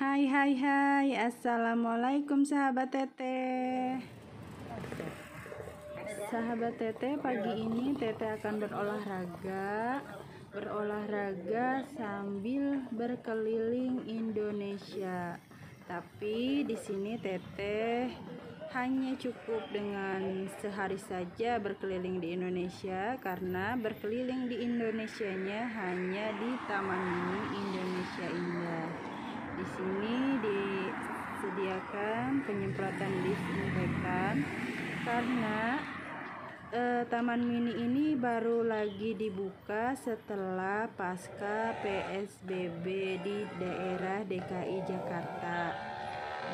Hai hai hai. Assalamualaikum sahabat teteh. Sahabat teteh pagi ini teteh akan berolahraga. Berolahraga sambil berkeliling Indonesia. Tapi di sini teteh hanya cukup dengan sehari saja berkeliling di Indonesia karena berkeliling di Indonesianya hanya di Taman Mini Indonesia Indah. Di sini disediakan penyemprotan disinfektan karena eh, Taman Mini ini baru lagi dibuka setelah pasca PSBB di daerah DKI Jakarta.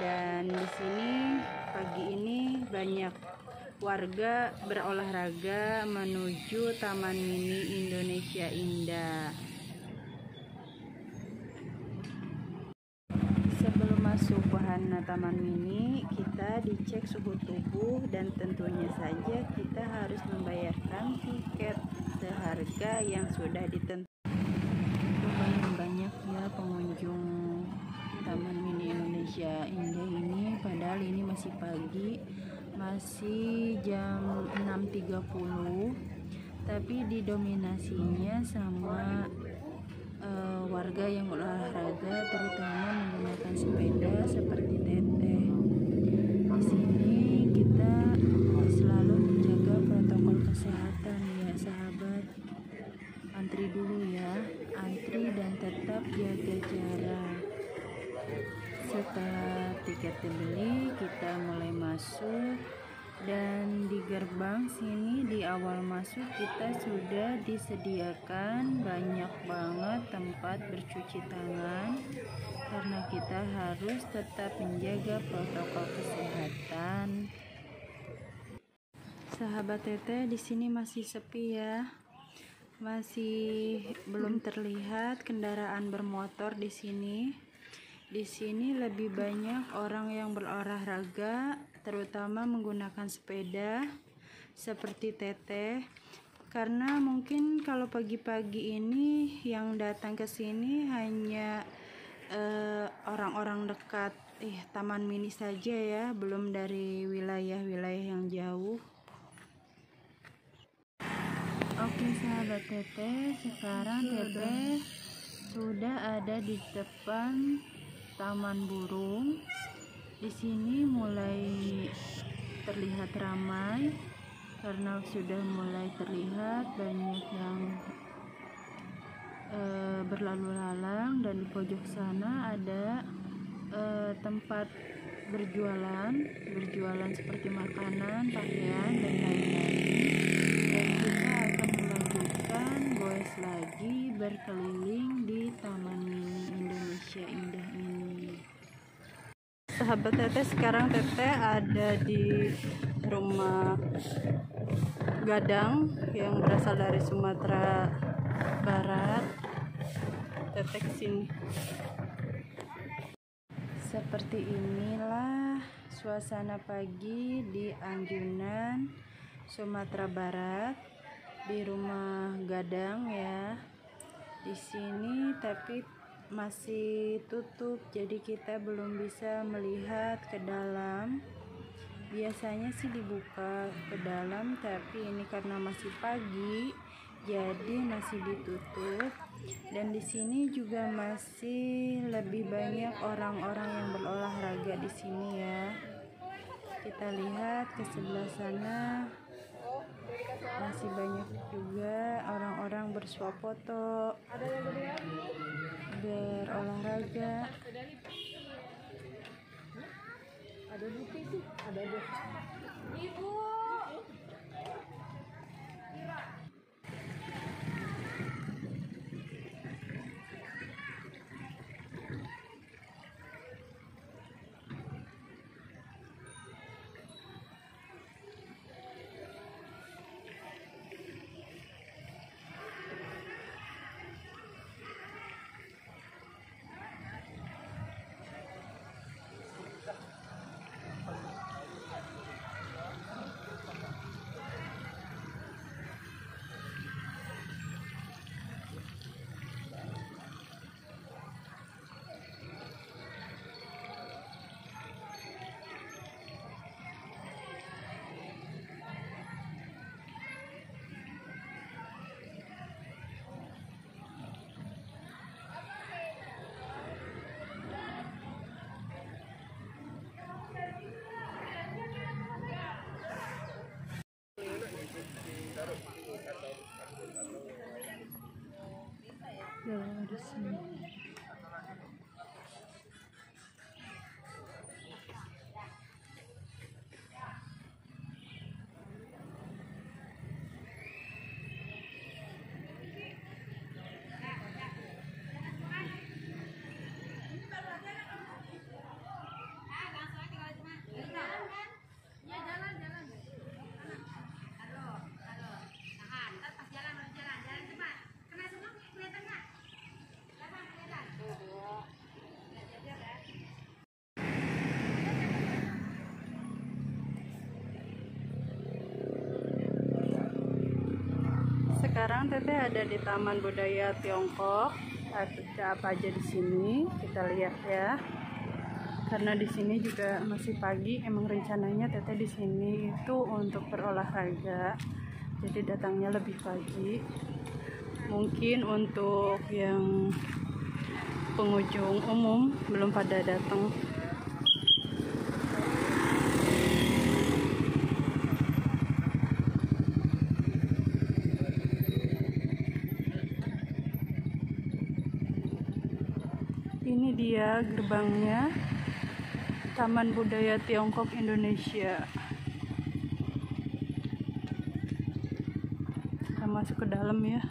Dan di sini pagi ini banyak warga berolahraga menuju Taman Mini Indonesia Indah. Sebelum masuk wahana Taman Mini, kita dicek suhu tubuh dan tentunya saja kita harus membayarkan tiket seharga yang sudah ditentukan. Lumayan banyak ya pengunjung Taman Mini Indonesia Indah ini padahal ini masih pagi masih jam 6.30 tapi didominasinya sama uh, warga yang olahraga terutama menggunakan sepeda seperti teteh di sini kita selalu menjaga protokol kesehatan ya sahabat. Antri dulu ya. Antri dan tetap jaga jarak. Setelah tiket dibeli kita mulai masuk dan di gerbang sini di awal masuk kita sudah disediakan banyak banget tempat bercuci tangan. Karena kita harus tetap menjaga protokol kesehatan. Sahabat teteh di sini masih sepi ya. Masih belum terlihat kendaraan bermotor di sini. Di sini lebih banyak orang yang berolahraga, terutama menggunakan sepeda seperti teteh. Karena mungkin kalau pagi-pagi ini yang datang ke sini hanya orang-orang uh, dekat eh Taman Mini saja ya, belum dari wilayah-wilayah yang jauh. Oke sahabat teteh, sekarang teteh sudah ada di depan taman burung. Di sini mulai terlihat ramai karena sudah mulai terlihat banyak yang e, berlalu lalang dan di pojok sana ada e, tempat berjualan, berjualan seperti makanan, pakaian dan lain-lain. Dan kita akan melanjutkan goes lagi berkeliling di Taman Mini Indonesia Indah ini sahabat teteh sekarang teteh ada di rumah gadang yang berasal dari Sumatera Barat. Teteh ke sini. Seperti inilah suasana pagi di Anjunan Sumatera Barat. Di rumah gadang ya. Di sini tapi masih tutup jadi kita belum bisa melihat ke dalam. Biasanya sih dibuka ke dalam tapi ini karena masih pagi jadi masih ditutup. Dan di sini juga masih lebih banyak orang-orang yang berolahraga di sini ya. Kita lihat ke sebelah sana masih banyak juga orang-orang bersuap foto berolahraga. Ada bukti sih ada ibu di Sekarang Teteh ada di Taman Budaya Tiongkok. Ada apa aja di sini? Kita lihat ya. Karena di sini juga masih pagi, emang rencananya Teteh di sini itu untuk berolahraga. Jadi datangnya lebih pagi. Mungkin untuk yang pengunjung umum belum pada datang. ini dia gerbangnya Taman Budaya Tiongkok Indonesia. Kita masuk ke dalam ya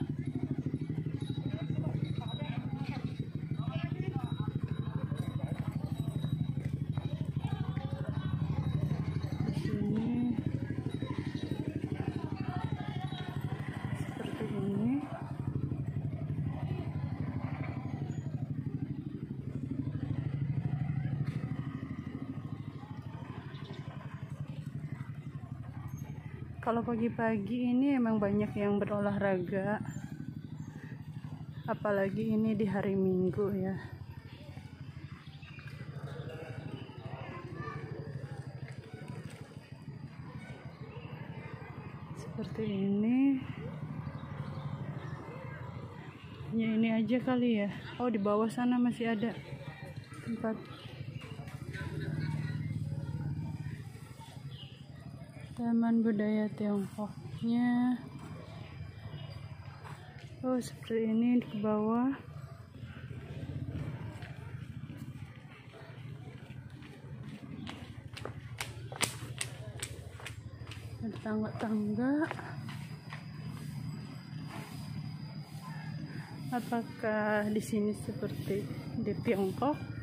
di sini seperti ini kalau pagi-pagi ini emang banyak yang berolahraga. Apalagi ini di hari minggu ya. Seperti ini. Ya ini aja kali ya. Oh di bawah sana masih ada tempat Taman Budaya Tiongkoknya Oh seperti ini ke bawah. Ada tangga-tangga. Apakah di sini seperti di Tiongkok?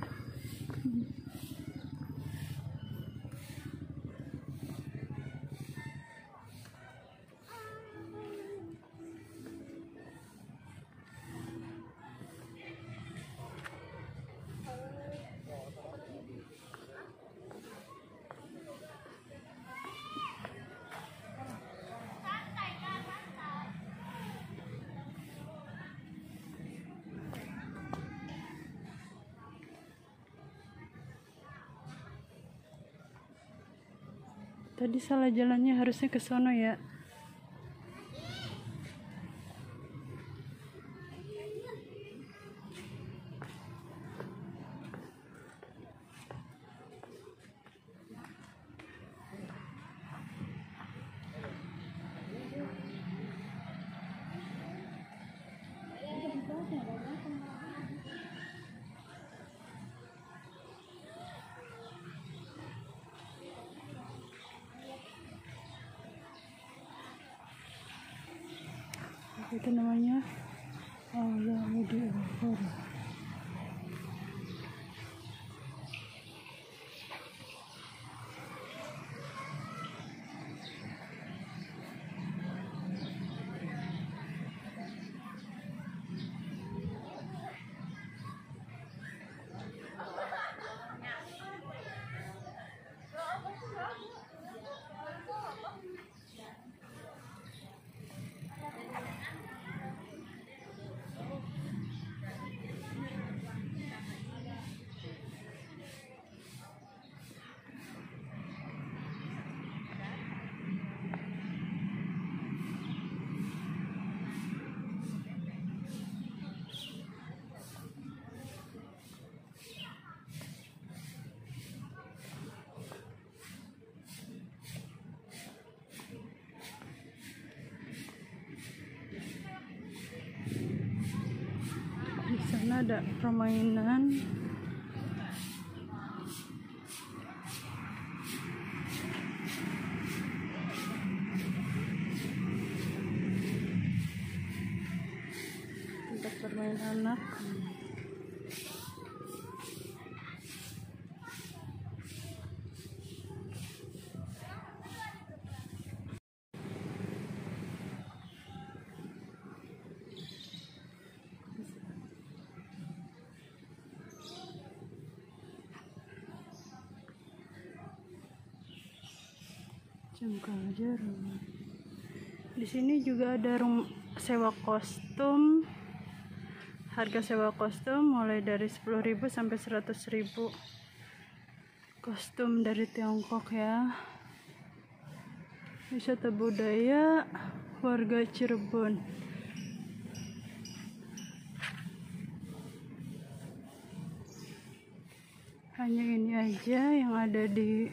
Tadi salah jalannya harusnya ke sono ya. karena ada permainan. Jangkau jarum di sini juga ada rum sewa kostum. Harga sewa kostum mulai dari 10.000 sampai 100.000 kostum dari Tiongkok ya. Wisata budaya warga Cirebon. Hanya ini aja yang ada di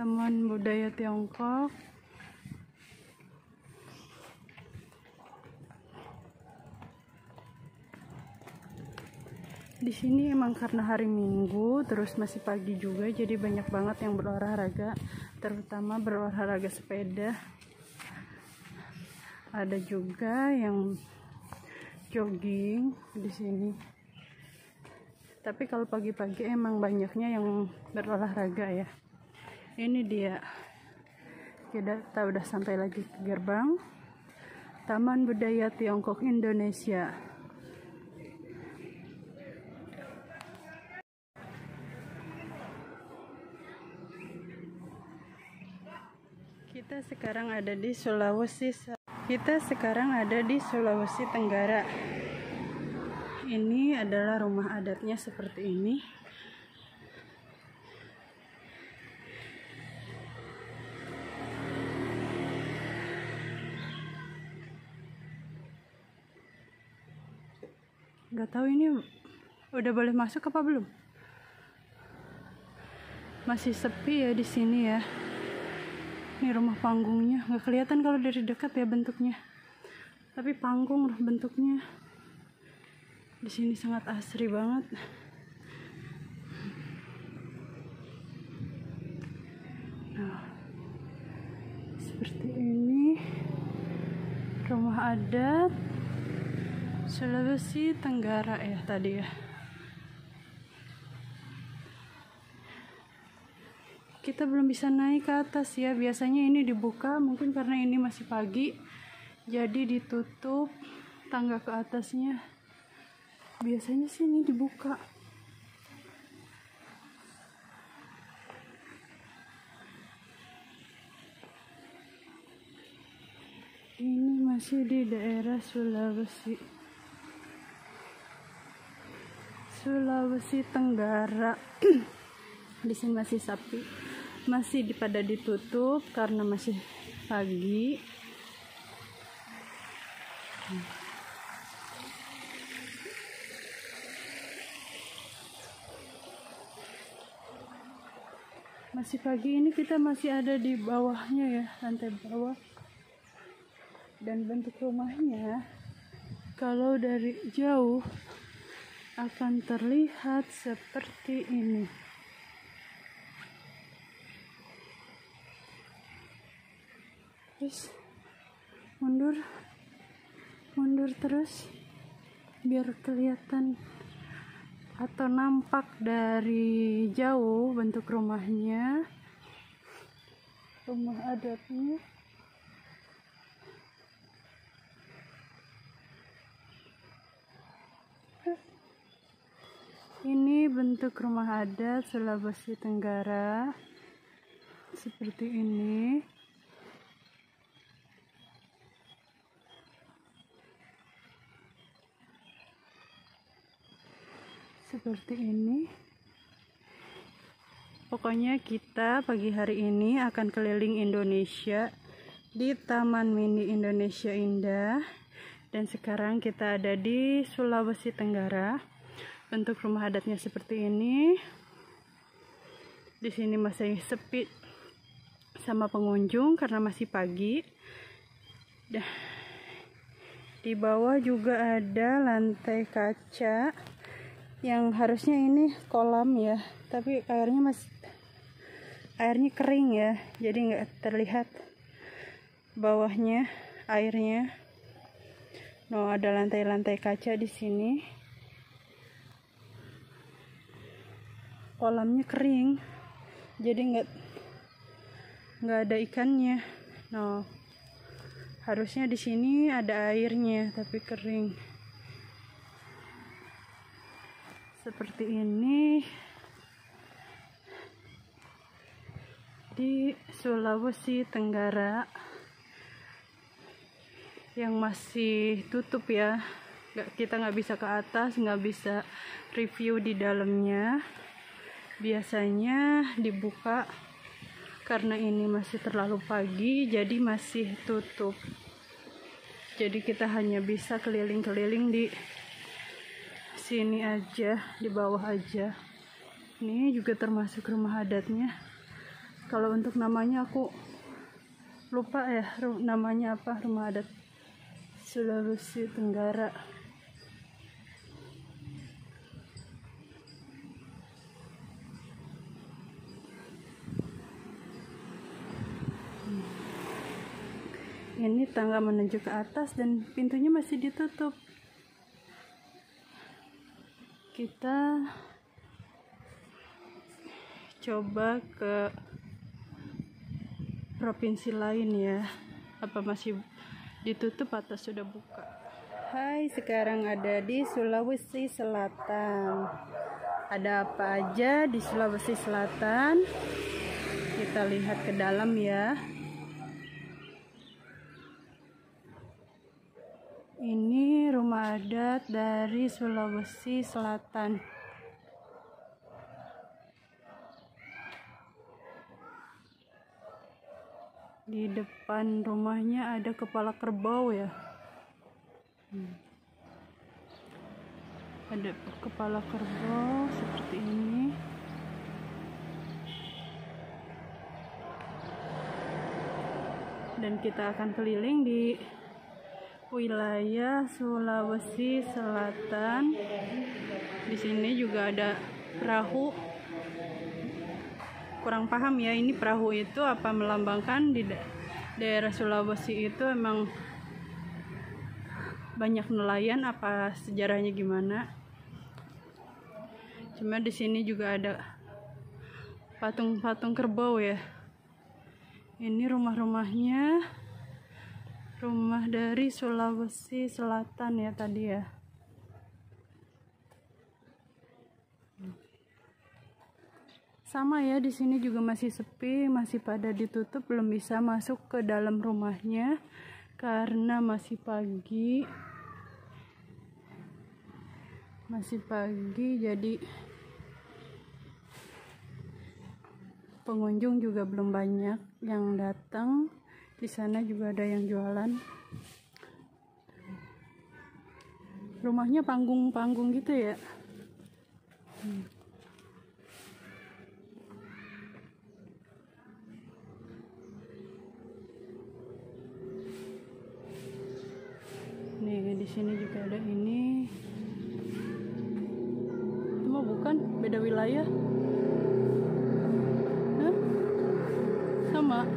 Taman Budaya Tiongkok. Di sini emang karena hari Minggu, terus masih pagi juga, jadi banyak banget yang berolahraga, terutama berolahraga sepeda. Ada juga yang jogging di sini. Tapi kalau pagi-pagi emang banyaknya yang berolahraga ya ini dia. Kita udah sampai lagi ke gerbang. Taman Budaya Tiongkok Indonesia. Kita sekarang ada di Sulawesi kita sekarang ada di Sulawesi Tenggara. Ini adalah rumah adatnya seperti ini nggak tahu ini udah boleh masuk apa belum? Masih sepi ya di sini ya. Ini rumah panggungnya. Nggak kelihatan kalau dari dekat ya bentuknya. Tapi panggung bentuknya. Di sini sangat asri banget. Nah seperti ini. Rumah adat Sulawesi Tenggara ya tadi ya. Kita belum bisa naik ke atas ya. Biasanya ini dibuka mungkin karena ini masih pagi. Jadi ditutup tangga ke atasnya. Biasanya sih ini dibuka. Ini masih di daerah Sulawesi Sulawesi Tenggara. Di sini masih sapi. Masih pada ditutup karena masih pagi. Masih pagi ini kita masih ada di bawahnya ya lantai bawah. Dan bentuk rumahnya kalau dari jauh akan terlihat seperti ini. Terus mundur, mundur terus biar kelihatan atau nampak dari jauh bentuk rumahnya, rumah adatnya. Ini bentuk rumah adat Sulawesi Tenggara. Seperti ini. Seperti ini. Pokoknya kita pagi hari ini akan keliling Indonesia di Taman Mini Indonesia Indah. Dan sekarang kita ada di Sulawesi Tenggara bentuk rumah adatnya seperti ini. Di sini masih sepi sama pengunjung karena masih pagi. Dah. Di bawah juga ada lantai kaca yang harusnya ini kolam ya tapi airnya masih airnya kering ya jadi nggak terlihat bawahnya airnya. No ada lantai-lantai kaca di sini kolamnya kering. Jadi nggak nggak ada ikannya. No. Harusnya di sini ada airnya tapi kering. Seperti ini. Di Sulawesi Tenggara. Yang masih tutup ya. Nggak kita nggak bisa ke atas nggak bisa review di dalamnya biasanya dibuka karena ini masih terlalu pagi jadi masih tutup. Jadi kita hanya bisa keliling-keliling di sini aja di bawah aja. Ini juga termasuk rumah adatnya. Kalau untuk namanya aku lupa ya namanya apa? Rumah adat Sulawesi Tenggara ini tangga menuju ke atas dan pintunya masih ditutup. Kita coba ke provinsi lain ya. Apa masih ditutup atau sudah buka? Hai sekarang ada di Sulawesi Selatan. Ada apa aja di Sulawesi Selatan? Kita lihat ke dalam ya ini rumah adat dari Sulawesi Selatan. Di depan rumahnya ada kepala kerbau ya. Hmm. ada kepala kerbau seperti ini. Dan kita akan keliling di wilayah Sulawesi Selatan. Di sini juga ada perahu. Kurang paham ya ini perahu itu apa melambangkan di daerah Sulawesi itu emang banyak nelayan apa sejarahnya gimana? Cuma di sini juga ada patung-patung kerbau ya. Ini rumah-rumahnya rumah dari Sulawesi Selatan ya tadi ya. Sama ya di sini juga masih sepi masih pada ditutup belum bisa masuk ke dalam rumahnya karena masih pagi. Masih pagi jadi pengunjung juga belum banyak yang datang di sana juga ada yang jualan. Rumahnya panggung-panggung gitu ya. Hmm. nih di sini juga ada ini. Itu mah bukan beda wilayah. Hah? sama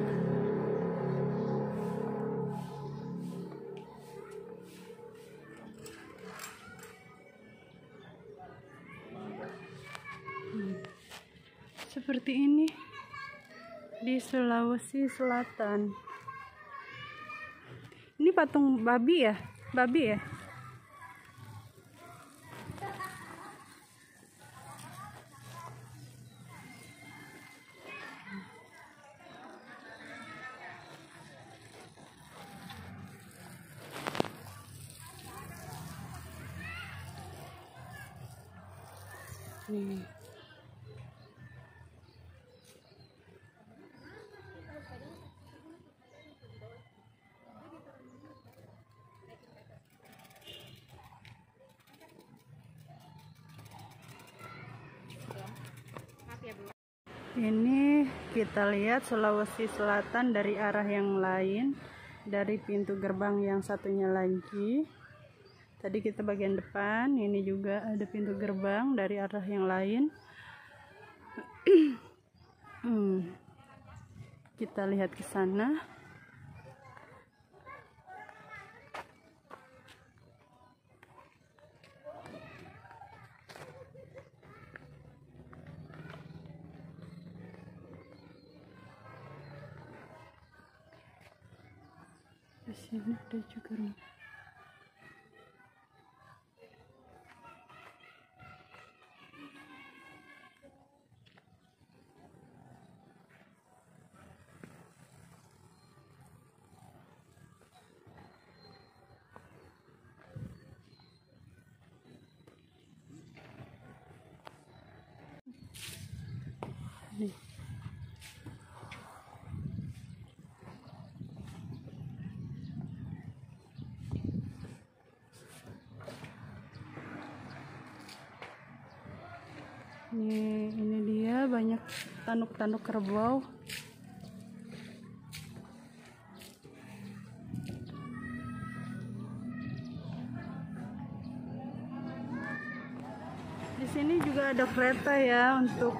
seperti ini di Sulawesi Selatan. Ini patung babi ya? Babi ya nih ini kita lihat Sulawesi Selatan dari arah yang lain dari pintu gerbang yang satunya lagi tadi kita bagian depan ini juga ada pintu gerbang dari arah yang lain hmm. kita lihat ke sana sini ada juga rumah nih ini ini dia banyak tanduk-tanduk kerbau. Di sini juga ada kereta ya untuk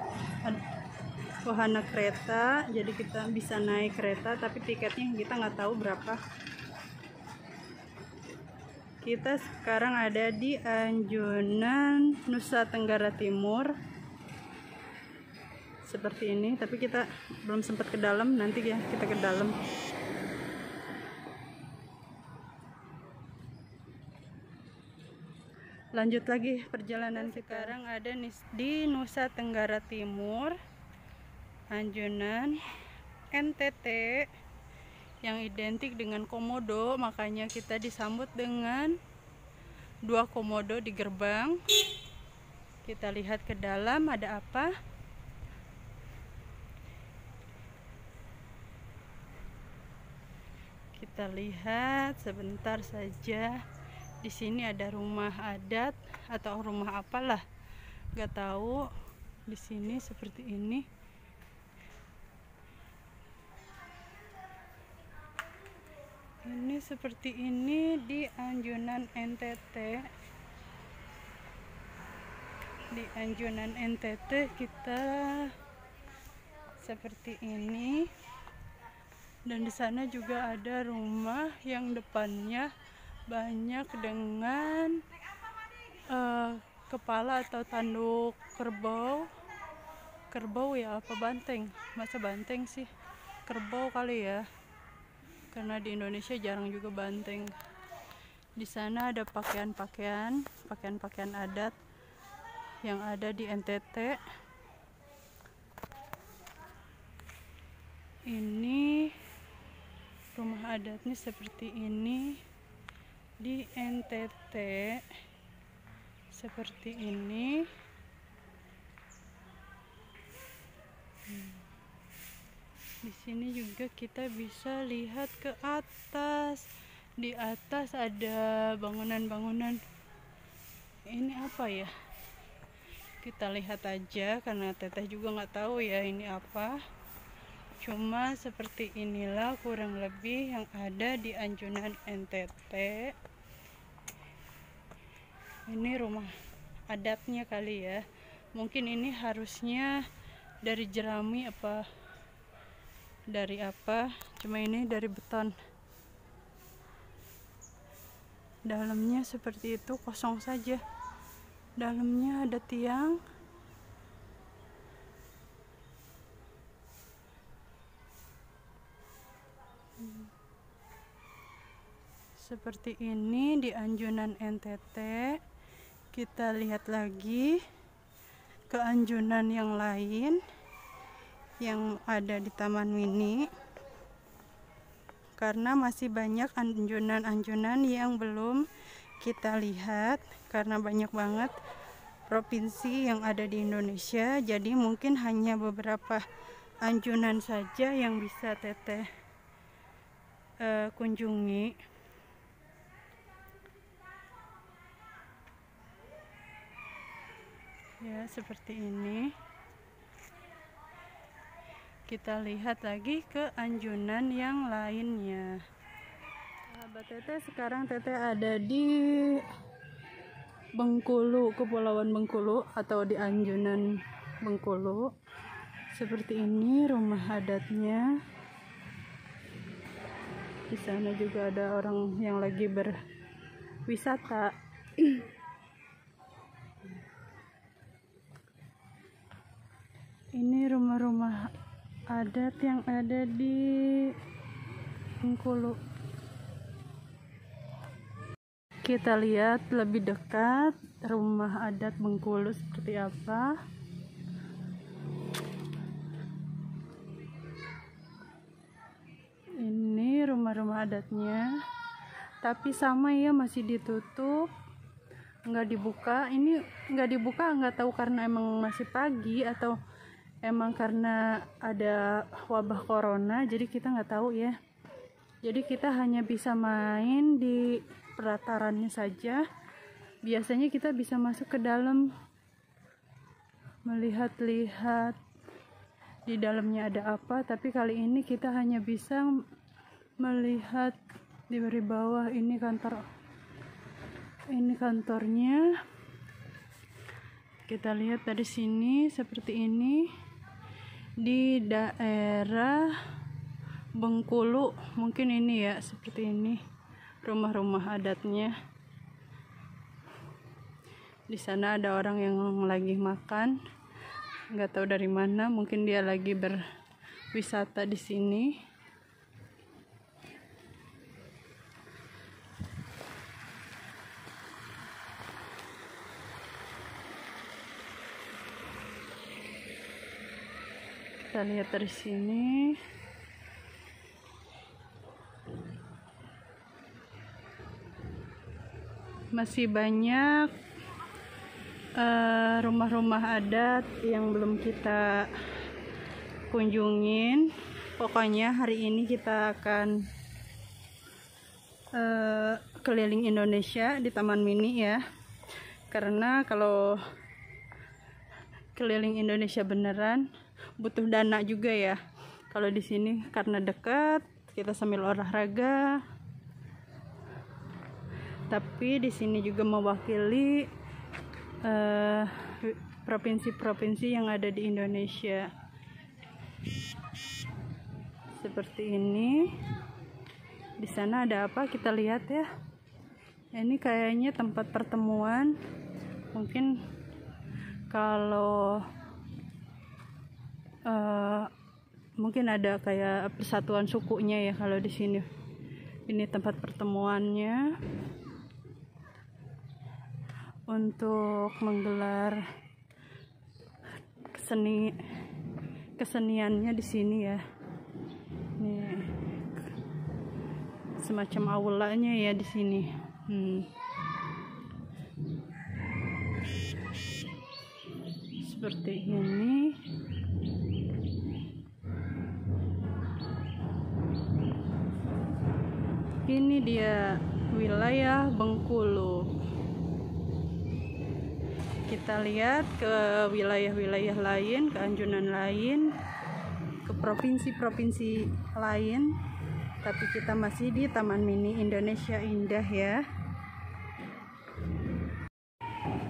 wahana kereta. Jadi kita bisa naik kereta tapi tiketnya kita nggak tahu berapa. Kita sekarang ada di Anjunan Nusa Tenggara Timur seperti ini tapi kita belum sempat ke dalam. Nanti ya kita ke dalam. Lanjut lagi perjalanan sekarang ada di Nusa Tenggara Timur Anjunan NTT yang identik dengan komodo. Makanya kita disambut dengan dua komodo di gerbang. Kita lihat ke dalam ada apa kita lihat sebentar saja. Di sini ada rumah adat atau rumah apalah. Nggak tahu di sini seperti ini. Ini seperti ini di Anjunan NTT di Anjunan NTT kita seperti ini dan di sana juga ada rumah yang depannya banyak dengan uh, kepala atau tanduk kerbau. Kerbau ya apa banteng? Masa banteng sih? Kerbau kali ya. Karena di Indonesia jarang juga banteng. Di sana ada pakaian-pakaian pakaian-pakaian adat yang ada di NTT ini rumah adatnya seperti ini. Di NTT seperti ini. Hmm. di sini juga kita bisa lihat ke atas. Di atas ada bangunan-bangunan. Ini apa ya? Kita lihat aja karena teteh juga nggak tahu ya ini apa cuma seperti inilah kurang lebih yang ada di Anjunan NTT ini rumah adatnya kali ya. Mungkin ini harusnya dari jerami apa dari apa? Cuma ini dari beton. Dalamnya seperti itu kosong saja. Dalamnya ada tiang seperti ini di Anjunan NTT kita lihat lagi ke Anjunan yang lain yang ada di Taman Mini. Karena masih banyak anjunan-anjunan yang belum kita lihat karena banyak banget provinsi yang ada di Indonesia jadi mungkin hanya beberapa anjunan saja yang bisa teteh uh, kunjungi ya seperti ini kita lihat lagi ke anjunan yang lainnya Sobat Teteh, sekarang Teteh ada di Bengkulu, Kepulauan Bengkulu atau di Anjunan Bengkulu. Seperti ini rumah adatnya. Di sana juga ada orang yang lagi berwisata. ini rumah-rumah adat yang ada di Bengkulu. Kita lihat lebih dekat rumah adat Bengkulu seperti apa. Ini rumah-rumah adatnya tapi sama ya masih ditutup. Nggak dibuka. Ini nggak dibuka nggak tahu karena emang masih pagi atau emang karena ada wabah corona jadi kita nggak tahu ya. Jadi kita hanya bisa main di pelatarannya saja. Biasanya kita bisa masuk ke dalam melihat-lihat di dalamnya ada apa. Tapi kali ini kita hanya bisa melihat di bawah ini kantor ini kantornya. Kita lihat dari sini seperti ini di daerah Bengkulu mungkin ini ya seperti ini rumah-rumah adatnya. Di sana ada orang yang lagi makan. Nggak tahu dari mana mungkin dia lagi berwisata di sini kita lihat dari sini. Masih banyak eh, rumah-rumah adat yang belum kita kunjungin. Pokoknya hari ini kita akan uh, keliling Indonesia di Taman Mini ya. Karena kalau keliling Indonesia beneran butuh dana juga ya. Kalau di sini karena dekat kita sambil olahraga. Tapi di sini juga mewakili eh, provinsi-provinsi uh, yang ada di Indonesia. Seperti ini. Di sana ada apa? Kita lihat ya. Ini kayaknya tempat pertemuan. Mungkin kalau uh, mungkin ada kayak persatuan sukunya ya kalau di sini. Ini tempat pertemuannya. Untuk menggelar seni keseniannya di sini ya. Ini semacam aulanya ya di sini. Hmm. seperti ini ini dia wilayah Bengkulu kita lihat ke wilayah-wilayah lain, ke anjunan lain, ke provinsi-provinsi lain. Tapi kita masih di Taman Mini Indonesia Indah ya.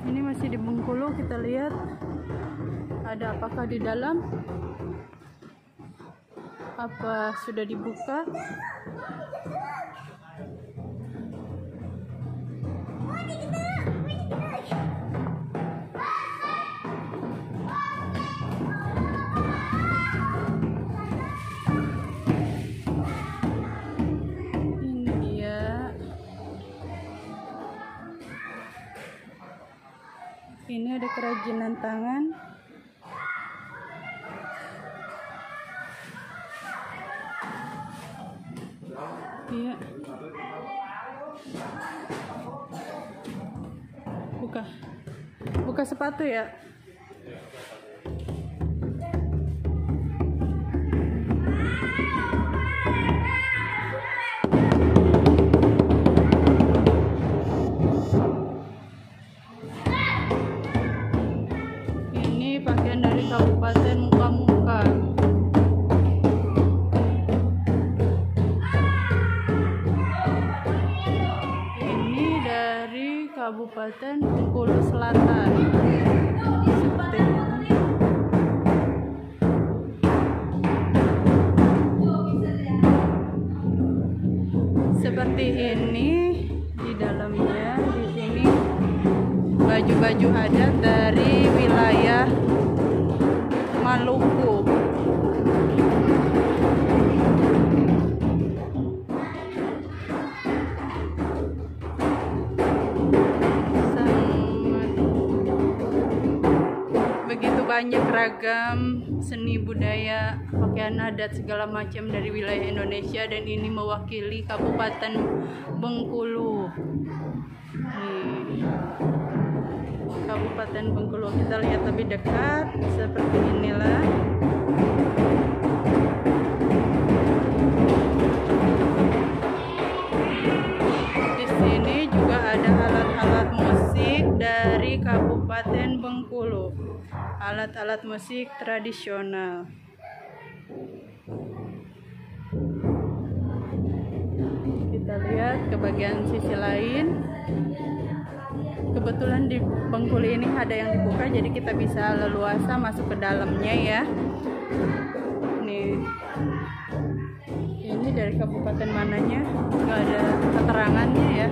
Ini masih di Bengkulu, kita lihat ada apakah di dalam? Apa sudah dibuka? Ini ada kerajinan tangan. Iya buka sepatu ya. Ini bagian dari kabupaten Bengkulu Selatan seperti ini. di dalamnya di sini baju-baju adat dari banyak ragam seni budaya pakaian adat segala macam dari wilayah Indonesia dan ini mewakili Kabupaten Bengkulu. Nih Kabupaten Bengkulu. Kita lihat lebih dekat seperti inilah alat-alat musik tradisional. Kita lihat ke bagian sisi lain. Kebetulan di Bengkulu ini ada yang dibuka jadi kita bisa leluasa masuk ke dalamnya ya. Nih. Ini dari kabupaten mananya? Nggak ada keterangannya ya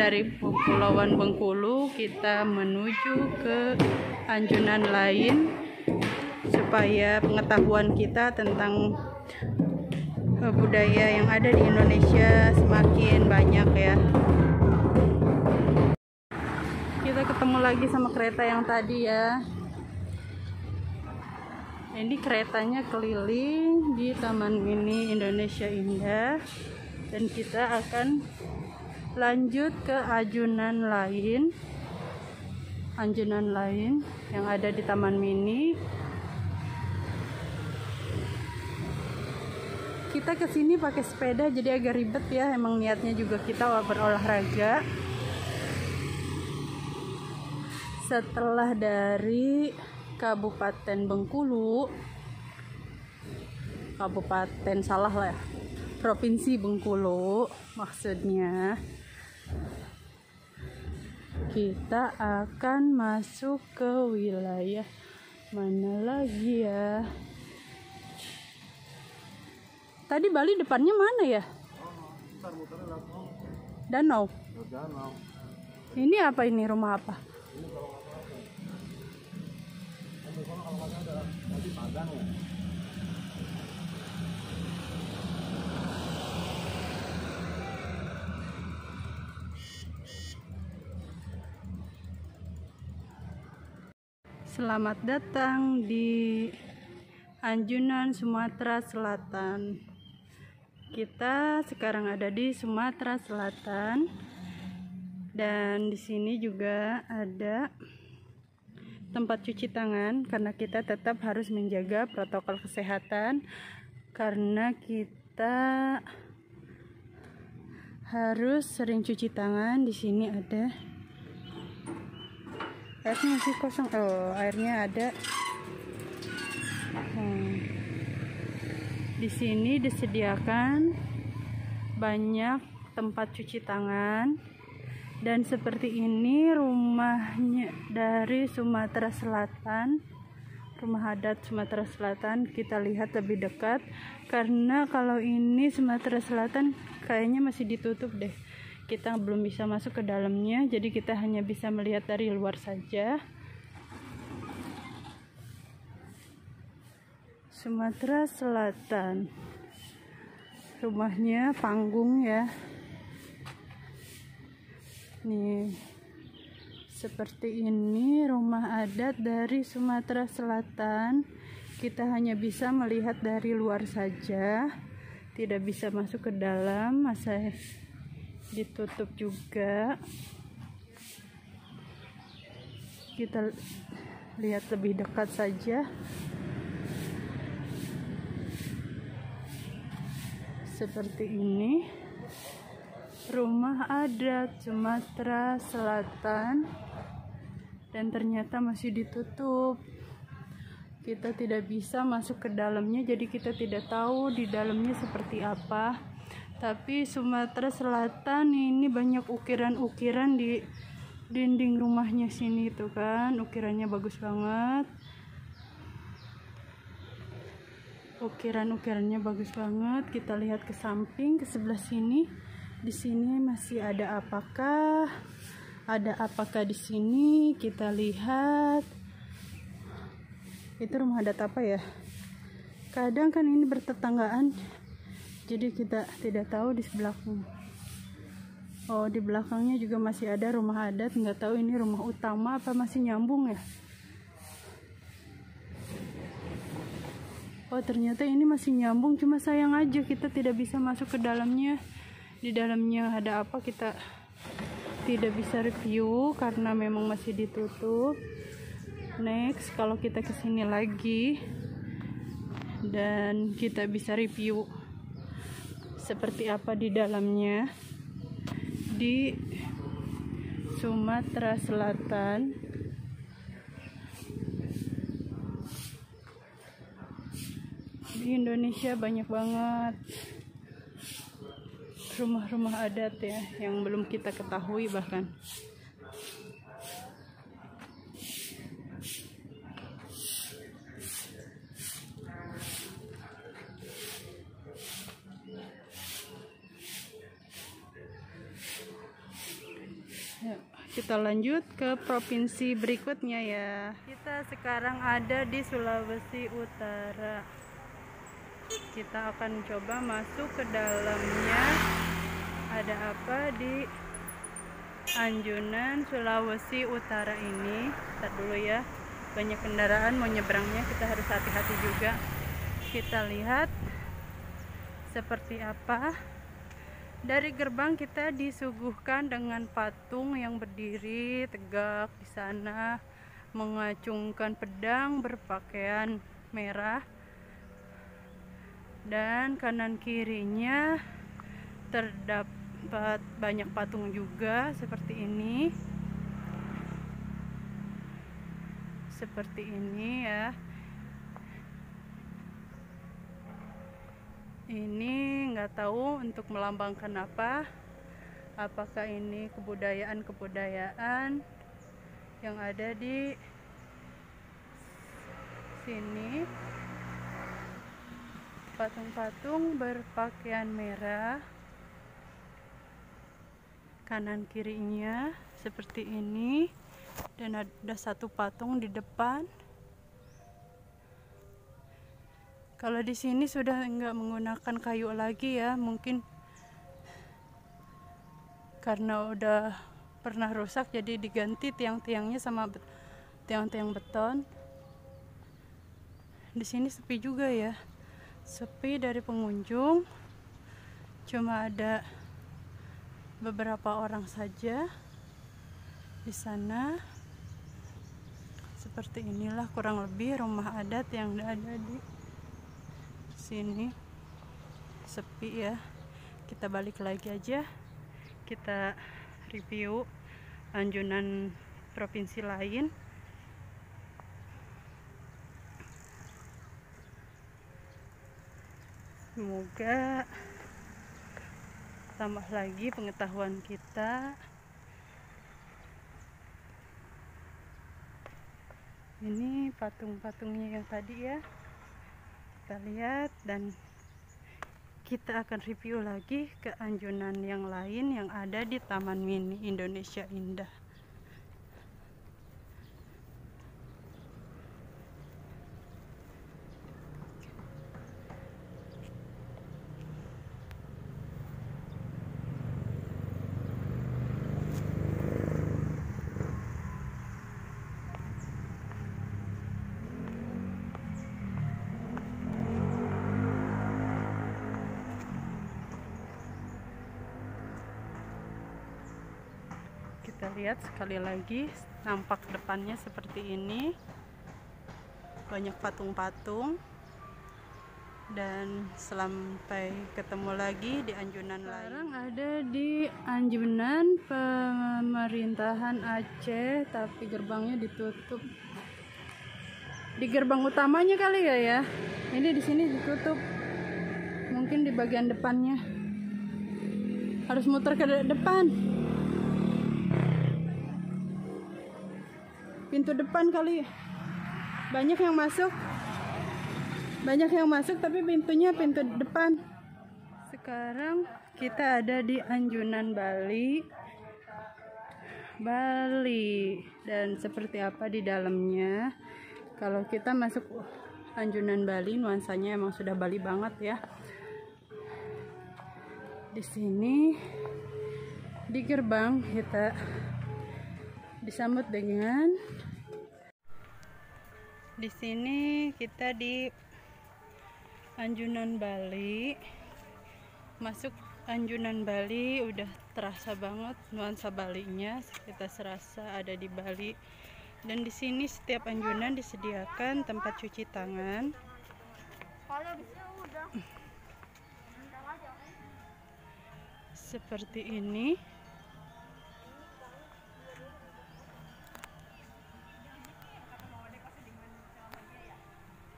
dari Kepulauan Bengkulu. Kita menuju ke anjunan lain supaya pengetahuan kita tentang eh, budaya yang ada di Indonesia semakin banyak ya. Kita ketemu lagi sama kereta yang tadi ya. Ini keretanya keliling di Taman Mini Indonesia Indah dan kita akan lanjut ke ajunan lain. Anjunan lain yang ada di Taman Mini. Kita ke sini pakai sepeda jadi agak ribet ya. Emang niatnya juga kita berolahraga. Setelah dari Kabupaten Bengkulu Kabupaten salah lah ya Provinsi Bengkulu maksudnya kita akan masuk ke wilayah mana lagi ya? Tadi Bali depannya mana ya? Danau. Ini apa ini? Rumah apa Selamat datang di Anjunan Sumatera Selatan. Kita sekarang ada di Sumatera Selatan dan di sini juga ada tempat cuci tangan karena kita tetap harus menjaga protokol kesehatan karena kita harus sering cuci tangan. Di sini ada airnya masih kosong. Oh airnya ada. Hmm. Di sini disediakan banyak tempat cuci tangan. Dan seperti ini rumahnya dari Sumatera Selatan. Rumah adat Sumatera Selatan kita lihat lebih dekat. Karena kalau ini Sumatera Selatan kayaknya masih ditutup deh kita belum bisa masuk ke dalamnya jadi kita hanya bisa melihat dari luar saja. Sumatera Selatan. Rumahnya panggung ya. Nih seperti ini rumah adat dari Sumatera Selatan. Kita hanya bisa melihat dari luar saja. Tidak bisa masuk ke dalam masa ditutup juga. Kita lihat lebih dekat saja. Seperti ini. Rumah adat Sumatera Selatan. Dan ternyata masih ditutup. Kita tidak bisa masuk ke dalamnya jadi kita tidak tahu di dalamnya seperti apa tapi Sumatera Selatan ini banyak ukiran-ukiran di dinding rumahnya sini tuh kan. Ukirannya bagus banget. Ukiran-ukirannya bagus banget. Kita lihat ke samping ke sebelah sini. Di sini masih ada apakah ada apakah di sini? Kita lihat. Itu rumah adat apa ya? Kadang kan ini bertetanggaan jadi kita tidak tahu di sebelahnya oh di belakangnya juga masih ada rumah adat. Nggak tahu ini rumah utama apa masih nyambung ya? Oh ternyata ini masih nyambung. Cuma sayang aja kita tidak bisa masuk ke dalamnya. Di dalamnya ada apa? Kita tidak bisa review karena memang masih ditutup. Next kalau kita ke sini lagi dan kita bisa review seperti apa di dalamnya? Di Sumatera Selatan. Di Indonesia banyak banget. Rumah-rumah adat ya yang belum kita ketahui bahkan kita lanjut ke provinsi berikutnya ya. Kita sekarang ada di Sulawesi Utara. Kita akan coba masuk ke dalamnya. Ada apa di Anjunan Sulawesi Utara ini? Ntar dulu ya. Banyak kendaraan mau nyebrangnya kita harus hati-hati juga. Kita lihat seperti apa dari gerbang kita disuguhkan dengan patung yang berdiri tegak di sana mengacungkan pedang berpakaian merah dan kanan kirinya terdapat banyak patung juga seperti ini. Seperti ini ya ini nggak tahu untuk melambangkan apa. Apakah ini kebudayaan-kebudayaan yang ada di sini? Patung-patung berpakaian merah kanan kirinya seperti ini dan ada satu patung di depan kalau di sini sudah enggak menggunakan kayu lagi ya mungkin karena udah pernah rusak jadi diganti tiang-tiangnya sama tiang-tiang beton. Di sini sepi juga ya. Sepi dari pengunjung cuma ada beberapa orang saja di sana. Seperti inilah kurang lebih rumah adat yang ada di sini. Sepi ya. Kita balik lagi aja. Kita review anjunan provinsi lain. Semoga tambah lagi pengetahuan kita. Ini patung-patungnya yang tadi ya kita lihat dan kita akan review lagi ke anjunan yang lain yang ada di Taman Mini Indonesia Indah kita lihat sekali lagi nampak depannya seperti ini. Banyak patung-patung. Dan sampai ketemu lagi di anjunan Sekarang ada di anjunan pemerintahan Aceh tapi gerbangnya ditutup. Di gerbang utamanya kali ya ya. Ini di sini ditutup. Mungkin di bagian depannya. Harus muter ke depan pintu depan kali. Banyak yang masuk. Banyak yang masuk tapi pintunya pintu depan. Sekarang kita ada di Anjunan Bali. Bali. Dan seperti apa di dalamnya? Kalau kita masuk Anjunan Bali nuansanya emang sudah Bali banget ya. Di sini di gerbang kita disambut dengan di sini kita di Anjunan Bali. Masuk Anjunan Bali udah terasa banget nuansa Balinya kita serasa ada di Bali. Dan di sini setiap anjunan disediakan tempat cuci tangan. Seperti ini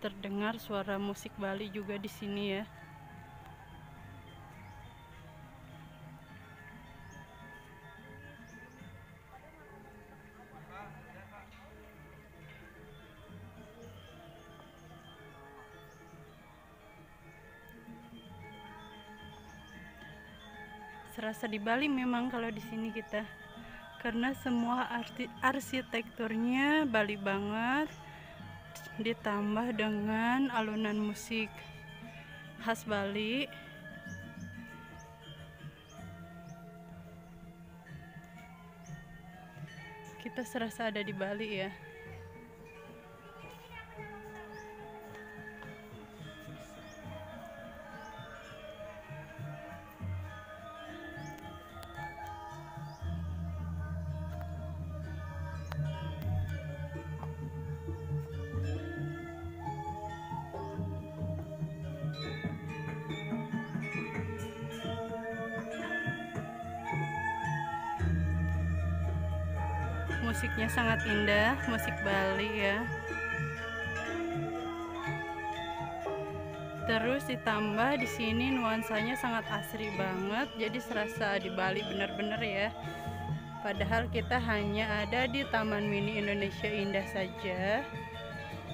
terdengar suara musik Bali juga di sini ya. Serasa di Bali memang kalau di sini kita karena semua arsitekturnya Bali banget ditambah dengan alunan musik khas Bali. Kita serasa ada di Bali ya musik Bali ya. Terus ditambah di sini nuansanya sangat asri banget jadi serasa di Bali bener-bener ya. Padahal kita hanya ada di Taman Mini Indonesia Indah saja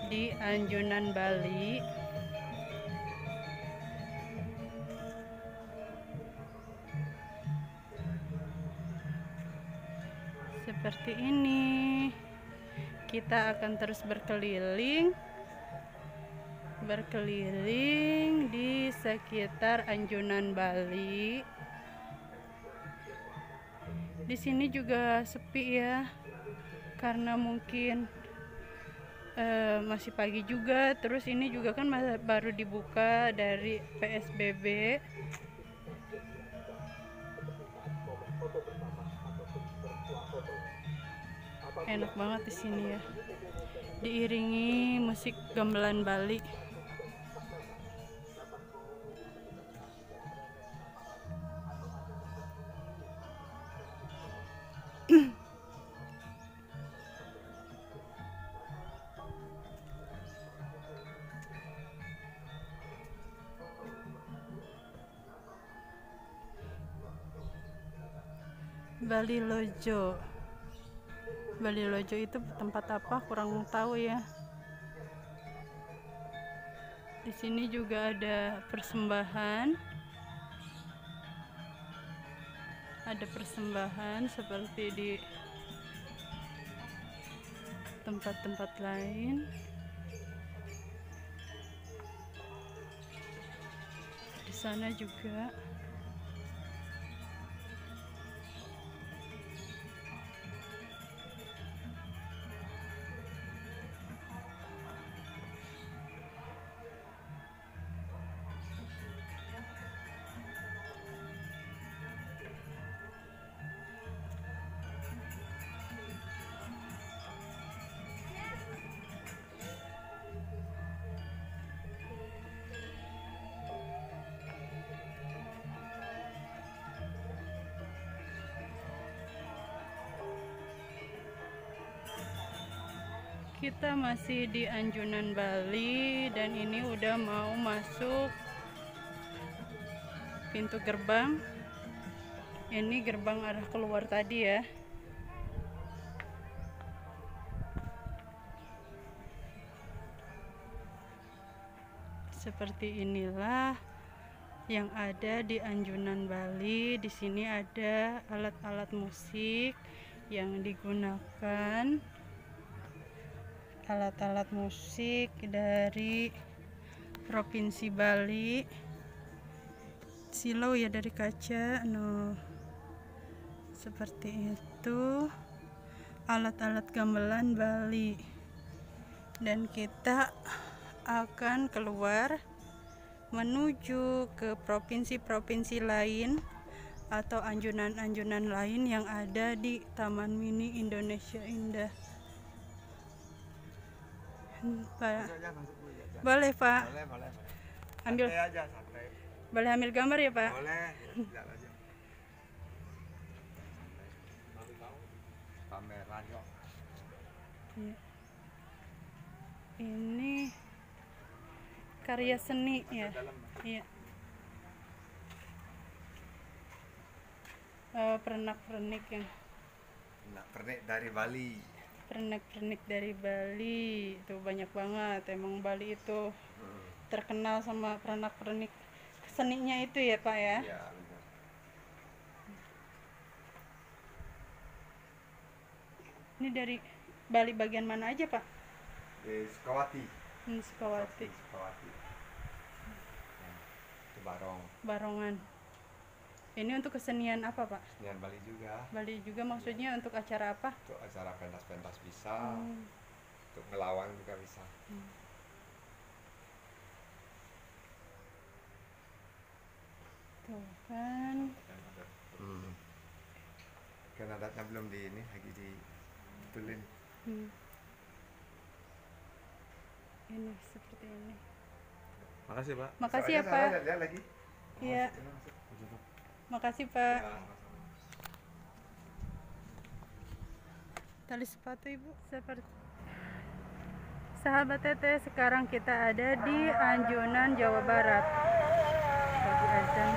di Anjunan Bali kita akan terus berkeliling berkeliling di sekitar Anjunan Bali. Di sini juga sepi ya karena mungkin uh, masih pagi juga. Terus ini juga kan baru dibuka dari PSBB enak banget di sini ya. Diiringi musik gamelan Bali. Bali Lojo. Bali Lojo itu tempat apa? Kurang tahu ya. Di sini juga ada persembahan. Ada persembahan seperti di tempat-tempat lain. Di sana juga kita masih di Anjunan Bali dan ini udah mau masuk pintu gerbang. Ini gerbang arah keluar tadi ya. Seperti inilah yang ada di Anjunan Bali. Di sini ada alat-alat musik yang digunakan alat-alat musik dari provinsi Bali. Silau ya dari kaca no seperti itu. Alat-alat gamelan Bali. Dan kita akan keluar menuju ke provinsi-provinsi lain atau anjunan-anjunan lain yang ada di Taman Mini Indonesia Indah. Pak. Boleh, Pak. Boleh, boleh, boleh. Ambil Santai aja, santai. boleh ambil gambar ya, Pak? Boleh, ya, tidak aja. Iya. Ini karya seni ya. Iya. Eh, pernak-pernik yang Nak pernik dari Bali. Pernak-pernik dari Bali itu banyak banget. Emang Bali itu Hmm. terkenal sama pernak-pernik seninya itu ya, Pak ya. Iya, benar. Ini dari Bali bagian mana aja, Pak? Di Sukawati. Hmm, Sukawati, Sukawati. Ya, Barong. Barongan. Ini untuk kesenian apa, Pak? Kesenian Bali juga. Bali juga maksudnya untuk acara apa? Untuk acara pentas-pentas bisa. Hmm. Untuk ngelawang juga bisa. Tuh kan. Hmm. Kan adatnya belum di ini lagi ditulin. Hmm. Ini seperti ini. Makasih Pak. Makasih ya, Soalnya Pak. sana Lihat lagi. Iya. Masuk. Makasih, Pak. Ya. Tali sepatu, Ibu. Seperti Sahabat Tete, sekarang kita ada di Anjunan, Jawa Barat. Azan.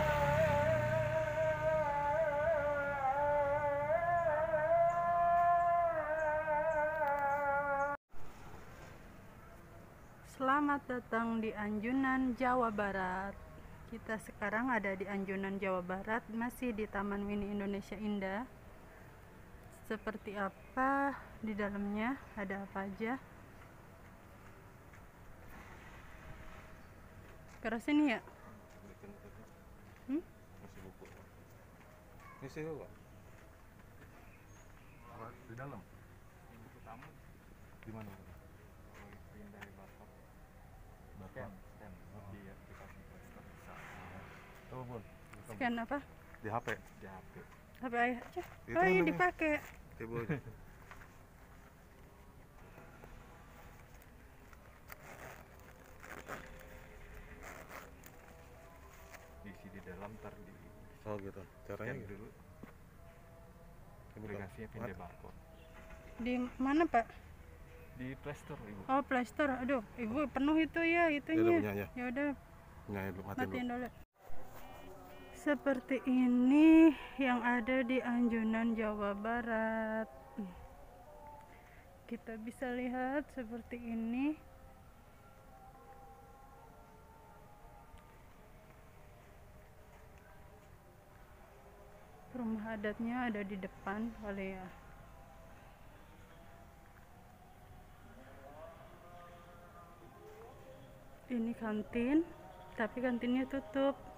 Selamat datang di Anjunan, Jawa Barat. Kita sekarang ada di Anjunan, Jawa Barat, masih di Taman Mini Indonesia Indah. Seperti apa di dalamnya? Ada apa aja? Keras ini ya? Hmm? Masih buku. Ini sih Pak. Di dalam. Buku tamu. Di mana? Pak? dari Batok. Batok. Di aplikasi Playstore bisa. Bun. Scan apa? Di HP. Di HP. Apa aja? Itu Oh, ini dipakai. Diisi di dalam ntar di Oh gitu. Caranya gitu. dulu aplikasinya pindah barcode Di mana, Pak? di Playstore ibu Oh, Play Store. Aduh, Ibu penuh itu ya Ya udah itunya. aja. Ya udah, Punya ya, belum mati matiin dulu. Seperti ini yang ada di Anjunan Jawa Barat. Kita bisa lihat seperti ini. Rumah adatnya ada di depan kali ya? Ini kantin tapi kantinnya tutup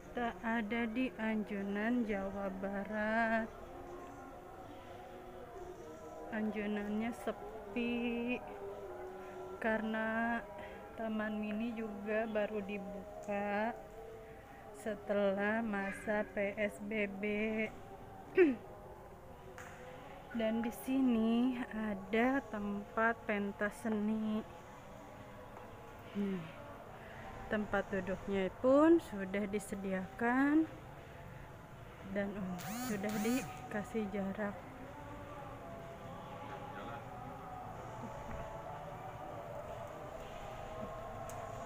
kita ada di Anjunan Jawa Barat. Anjunannya sepi karena Taman Mini juga baru dibuka setelah masa PSBB dan di sini ada tempat pentas seni. Hmm. Tempat duduknya pun sudah disediakan dan oh, sudah dikasih jarak.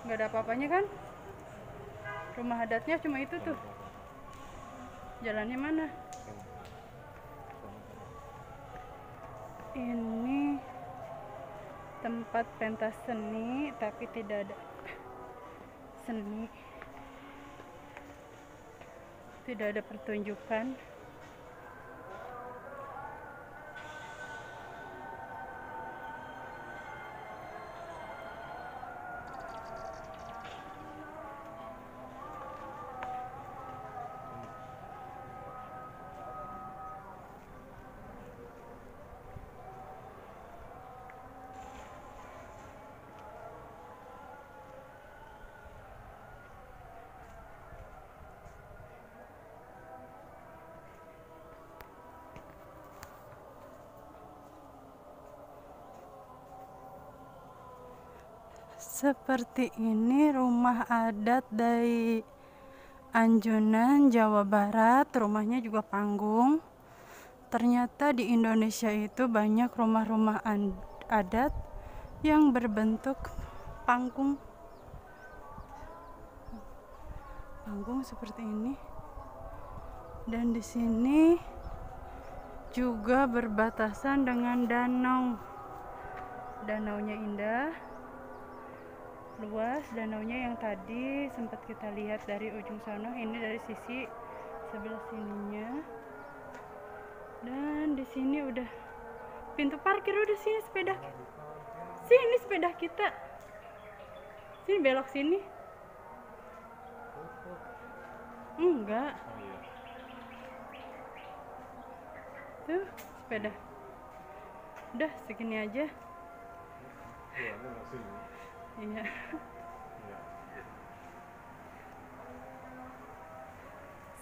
Nggak ada apa-apanya kan? Rumah adatnya cuma itu tuh. Jalannya mana? Ini tempat pentas seni tapi tidak ada seni. Tidak ada pertunjukan Seperti ini rumah adat dari Anjunan, Jawa Barat. Rumahnya juga panggung. Ternyata di Indonesia itu banyak rumah-rumah adat yang berbentuk panggung. Panggung seperti ini. Dan di sini juga berbatasan dengan danau. Danaunya indah luas danaunya yang tadi sempat kita lihat dari ujung sana ini dari sisi sebelah sininya. Dan di sini udah pintu parkir udah sini sepeda sini sepeda kita. Sini belok sini. Enggak. Tuh sepeda. Udah segini aja iya.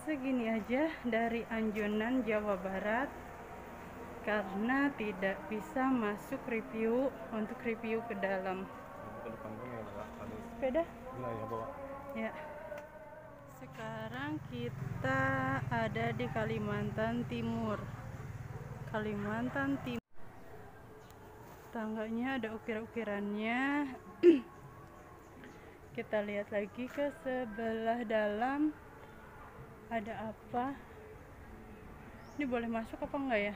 Segini aja dari Anjunan Jawa Barat. Karena tidak bisa masuk review untuk review ke dalam. Ya, sepeda? bawah. ya. Sekarang kita ada di Kalimantan Timur. Kalimantan Timur. Tangganya ada ukir-ukirannya kita lihat lagi ke sebelah dalam. Ada apa? Ini boleh masuk apa enggak ya?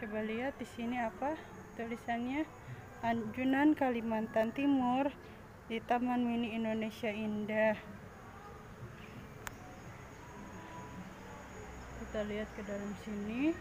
Coba lihat di sini apa tulisannya. Anjunan Kalimantan Timur di Taman Mini Indonesia Indah. Kita lihat ke dalam sini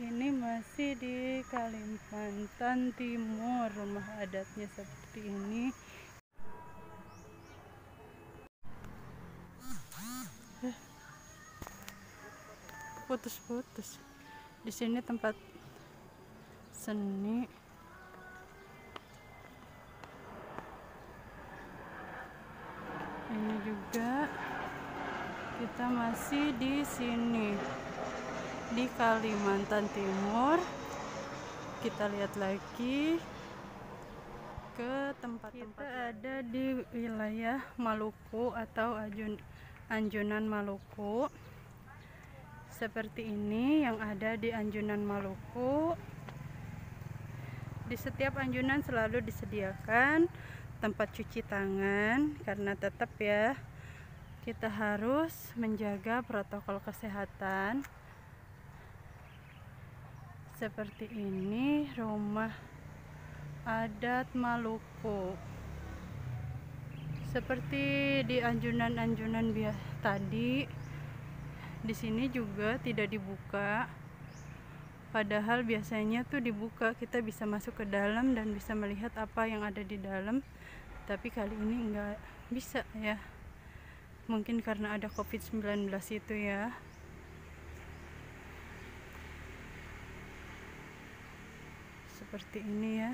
ini masih di Kalimantan Timur rumah adatnya seperti ini. Eh, putus-putus. Di sini tempat seni. Juga kita masih di sini di Kalimantan Timur. Kita lihat lagi ke tempat-tempat kita ada di wilayah Maluku atau Ajun Anjunan Maluku. Seperti ini yang ada di Anjunan Maluku. Di setiap anjunan selalu disediakan tempat cuci tangan karena tetap ya kita harus menjaga protokol kesehatan seperti ini rumah adat Maluku. Seperti di anjunan-anjunan tadi di sini juga tidak dibuka. Padahal biasanya tuh dibuka kita bisa masuk ke dalam dan bisa melihat apa yang ada di dalam. Tapi kali ini enggak bisa ya. Mungkin karena ada covid-19 itu ya seperti ini ya.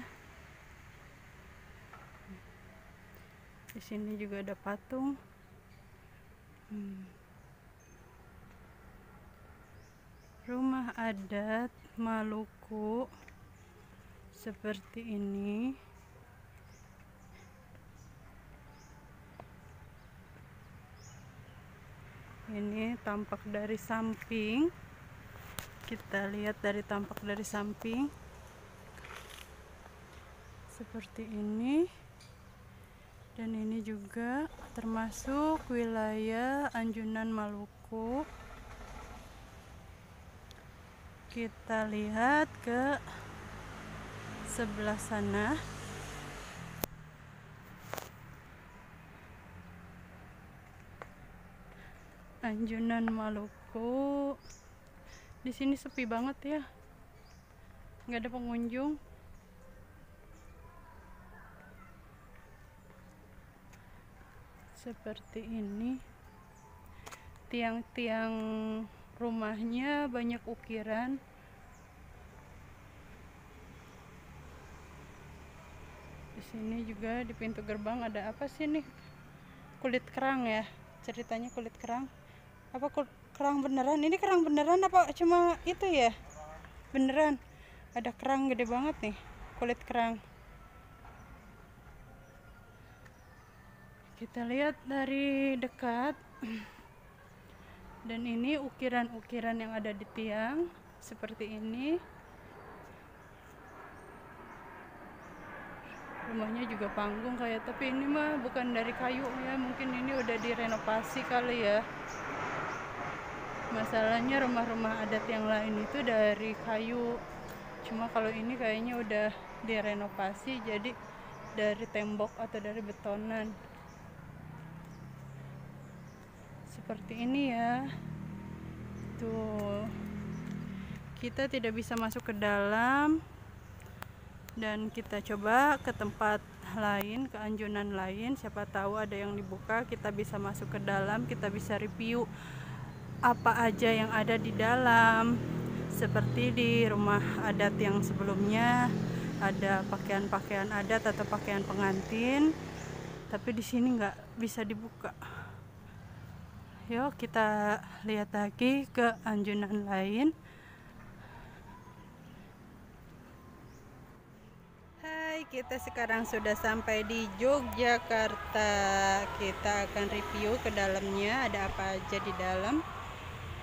Di sini juga ada patung. Hmm. rumah adat Maluku seperti ini. Ini tampak dari samping. Kita lihat dari tampak dari samping seperti ini dan ini juga termasuk wilayah Anjunan Maluku kita lihat ke sebelah sana Anjunan Maluku. Di sini sepi banget ya. nggak ada pengunjung. Seperti ini. Tiang-tiang rumahnya banyak ukiran. Di sini juga di pintu gerbang ada apa sih nih? Kulit kerang ya. Ceritanya kulit kerang apa kerang beneran ini kerang beneran apa cuma itu ya beneran ada kerang gede banget nih kulit kerang kita lihat dari dekat. Dan ini ukiran-ukiran yang ada di tiang seperti ini. Rumahnya juga panggung kayak tapi ini mah bukan dari kayu ya. Mungkin ini udah direnovasi kali ya. Masalahnya rumah-rumah adat yang lain itu dari kayu. Cuma kalau ini kayaknya udah direnovasi jadi dari tembok atau dari betonan seperti ini ya. Tuh kita tidak bisa masuk ke dalam. Dan kita coba ke tempat lain ke anjunan lain. Siapa tahu ada yang dibuka kita bisa masuk ke dalam kita bisa review apa aja yang ada di dalam. Seperti di rumah adat yang sebelumnya ada pakaian-pakaian adat atau pakaian pengantin. Tapi di sini nggak bisa dibuka yuk kita lihat lagi ke anjunan lain. Hai kita sekarang sudah sampai di Yogyakarta. Kita akan review ke dalamnya ada apa aja di dalam.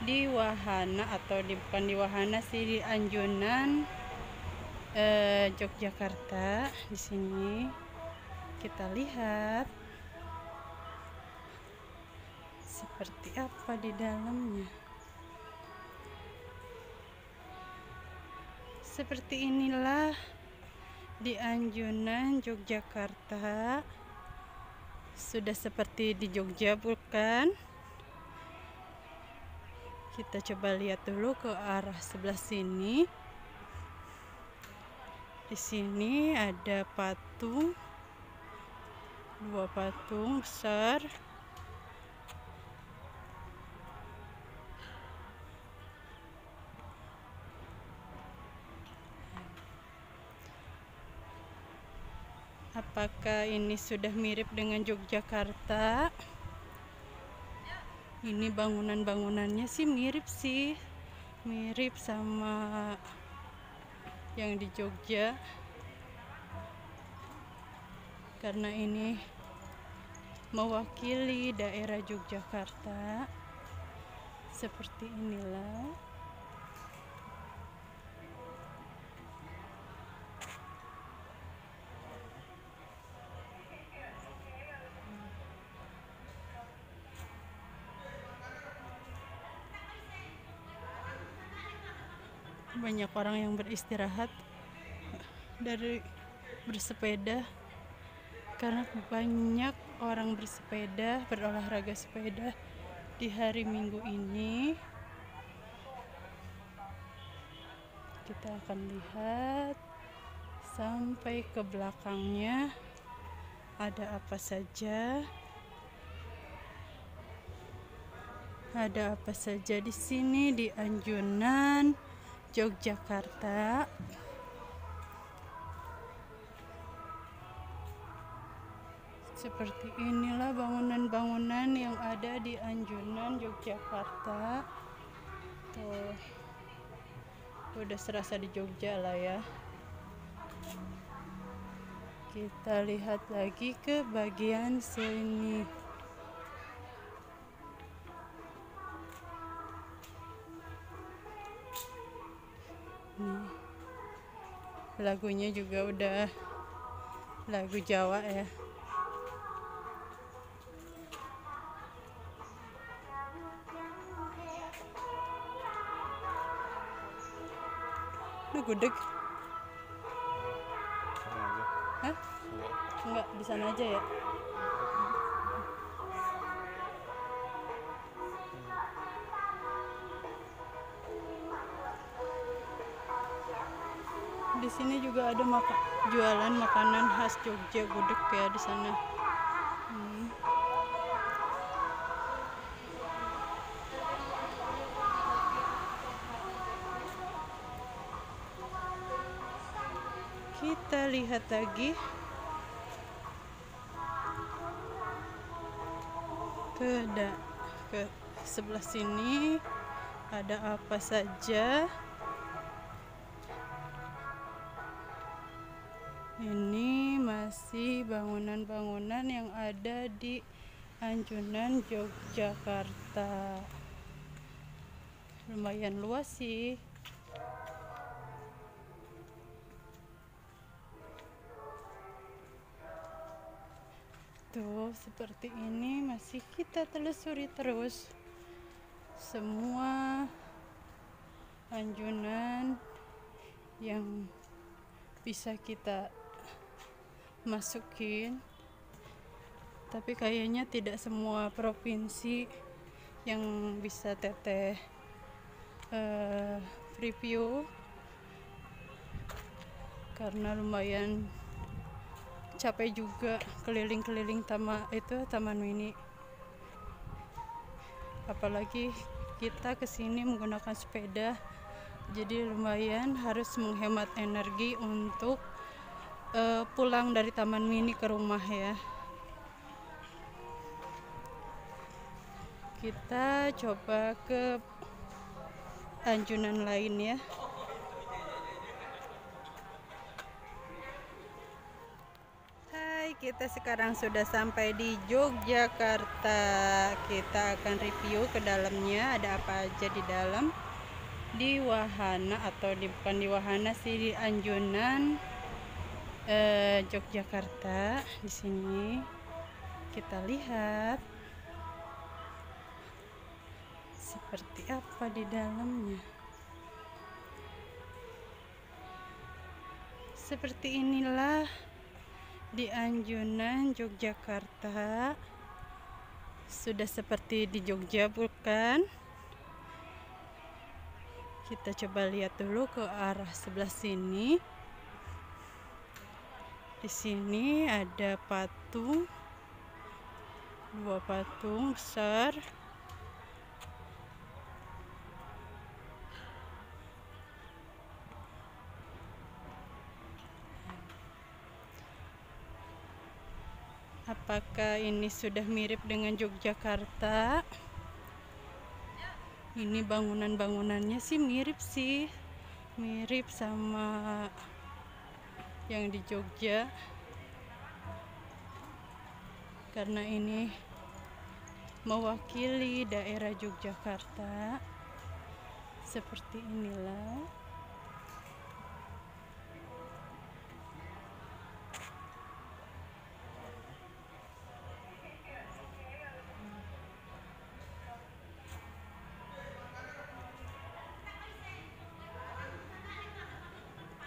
Di wahana atau di bukan di wahana sih di Anjunan eh, Yogyakarta. Di sini kita lihat seperti apa di dalamnya? Seperti inilah di Anjunan Yogyakarta. Sudah seperti di Jogja bukan? Kita coba lihat dulu ke arah sebelah sini. Di sini ada patung dua patung besar apakah ini sudah mirip dengan Yogyakarta? Ini bangunan-bangunannya sih mirip sih. Mirip sama yang di Jogja. Karena ini mewakili daerah Yogyakarta. Seperti inilah banyak orang yang beristirahat dari bersepeda karena banyak orang bersepeda berolahraga sepeda di hari minggu ini. Kita akan lihat sampai ke belakangnya ada apa saja. Ada apa saja di sini di Anjunan Yogyakarta. Seperti inilah bangunan-bangunan yang ada di Anjunan Yogyakarta. Tuh. Udah serasa di Jogja lah ya. Kita lihat lagi ke bagian sini nih lagunya juga udah lagu Jawa ya lu gudeg. Hah? Enggak, di sana aja ya. Di sini juga ada maka jualan makanan khas Jogja gudeg ya di sana. Hmm. Kita lihat lagi ke ke sebelah sini ada apa saja. Masih bangunan-bangunan yang ada di Anjunan Yogyakarta. Lumayan luas sih. Tuh, seperti ini masih kita telusuri terus semua anjunan yang bisa kita masukin. Tapi kayaknya tidak semua provinsi yang bisa teteh eh, review karena lumayan capek juga keliling-keliling tama itu taman mini apalagi kita ke sini menggunakan sepeda jadi lumayan harus menghemat energi untuk eh, pulang dari taman mini ke rumah ya kita coba ke anjunan lain ya Hai, kita sekarang sudah sampai di Yogyakarta. Kita akan review ke dalamnya ada apa aja di dalam. Di Wahana atau di bukan di Wahana sih di Anjunan eh, Yogyakarta. Di sini kita lihat seperti apa di dalamnya. Seperti inilah di Anjunan Yogyakarta sudah seperti di Jogja bukan kita coba lihat dulu ke arah sebelah sini di sini ada patung dua patung besar Apakah ini sudah mirip dengan Yogyakarta? ini bangunan-bangunannya sih mirip sih mirip sama yang di Jogja. Karena ini mewakili daerah Yogyakarta. Seperti inilah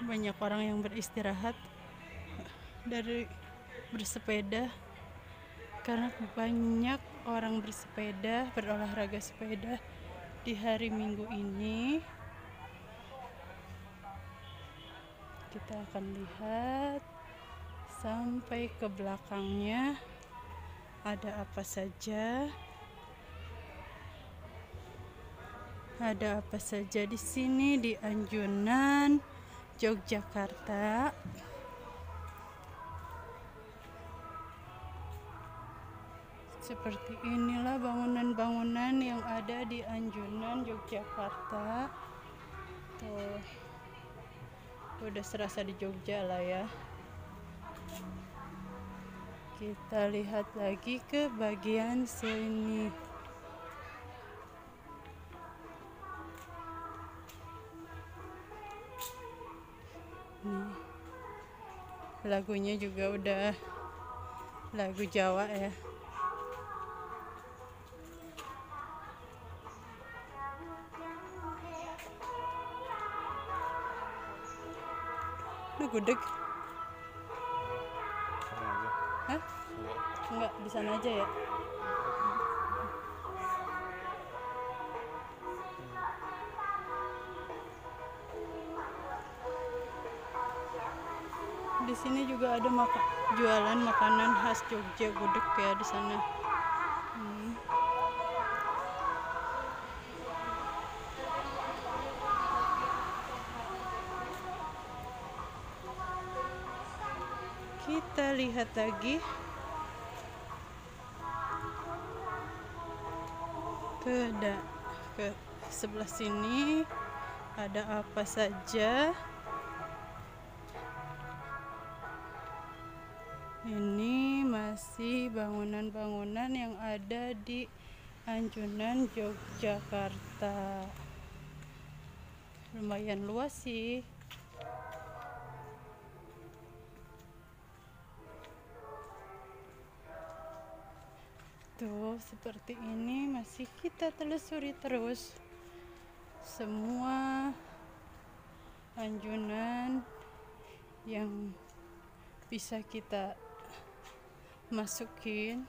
banyak orang yang beristirahat dari bersepeda karena banyak orang bersepeda berolahraga sepeda di hari minggu ini. Kita akan lihat sampai ke belakangnya ada apa saja. Ada apa saja di sini di Anjunan Yogyakarta. Seperti inilah bangunan-bangunan yang ada di Anjunan Yogyakarta. Tuh. Udah serasa di Jogja lah ya. Kita lihat lagi ke bagian sini nih lagunya juga udah lagu Jawa ya. Lu gudeg. Hah? enggak di sana aja ya sini juga ada maka jualan makanan khas Jogja gudeg ya di sana. Hmm. kita lihat lagi. Ke da ke sebelah sini. Ada apa saja masih bangunan-bangunan yang ada di Anjunan Yogyakarta. Lumayan luas sih. Tuh, seperti ini masih kita telusuri terus. Semua anjunan yang bisa kita masukin.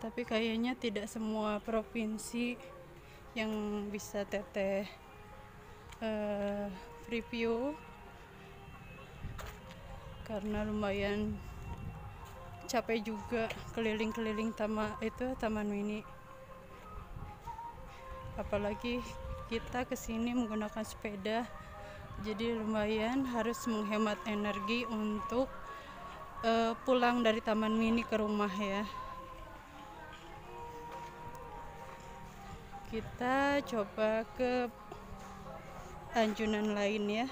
Tapi kayaknya tidak semua provinsi yang bisa teteh eh, review karena lumayan capek juga keliling-keliling tama itu taman mini apalagi kita ke sini menggunakan sepeda jadi lumayan harus menghemat energi untuk eh, pulang dari taman mini ke rumah ya. Kita coba ke anjunan lain ya.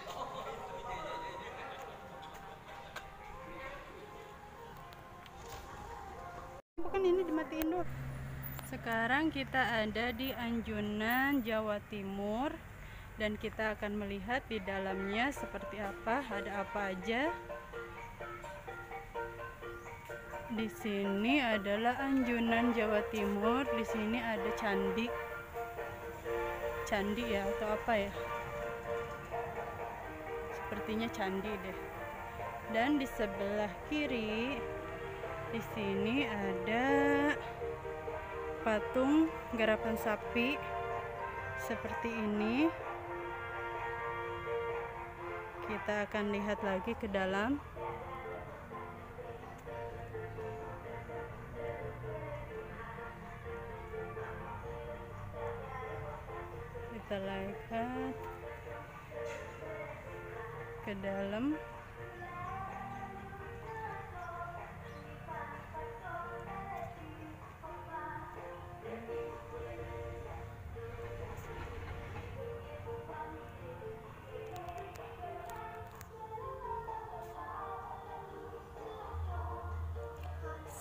Bukan ini dimatiin dulu? Sekarang kita ada di Anjunan Jawa Timur dan kita akan melihat di dalamnya seperti apa ada apa aja di sini adalah Anjunan Jawa Timur di sini ada candi candi ya atau apa ya sepertinya candi deh dan di sebelah kiri di sini ada patung garapan sapi seperti ini. Kita akan lihat lagi ke dalam. dalam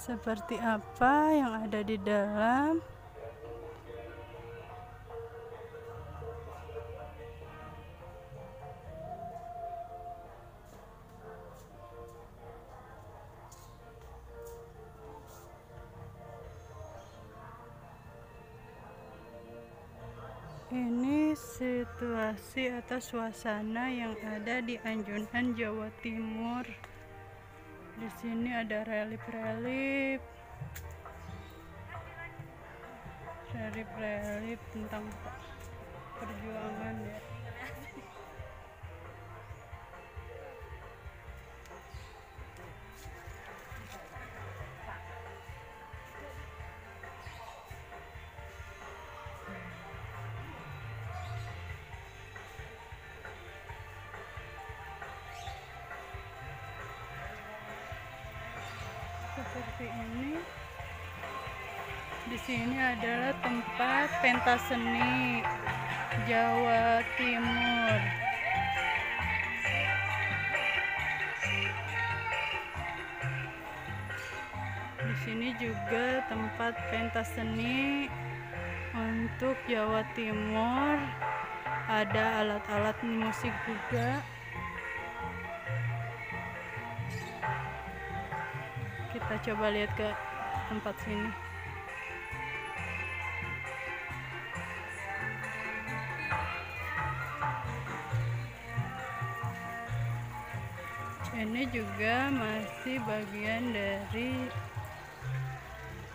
seperti apa yang ada di dalam? Situasi atau suasana yang ada di Anjunan, Jawa Timur. Di sini ada relief-relief. Relief-relief tentang perjuangan ya. Adalah tempat pentas seni Jawa Timur. Di sini juga tempat pentas seni untuk Jawa Timur. Ada alat-alat musik juga. Kita coba lihat ke tempat sini ini juga masih bagian dari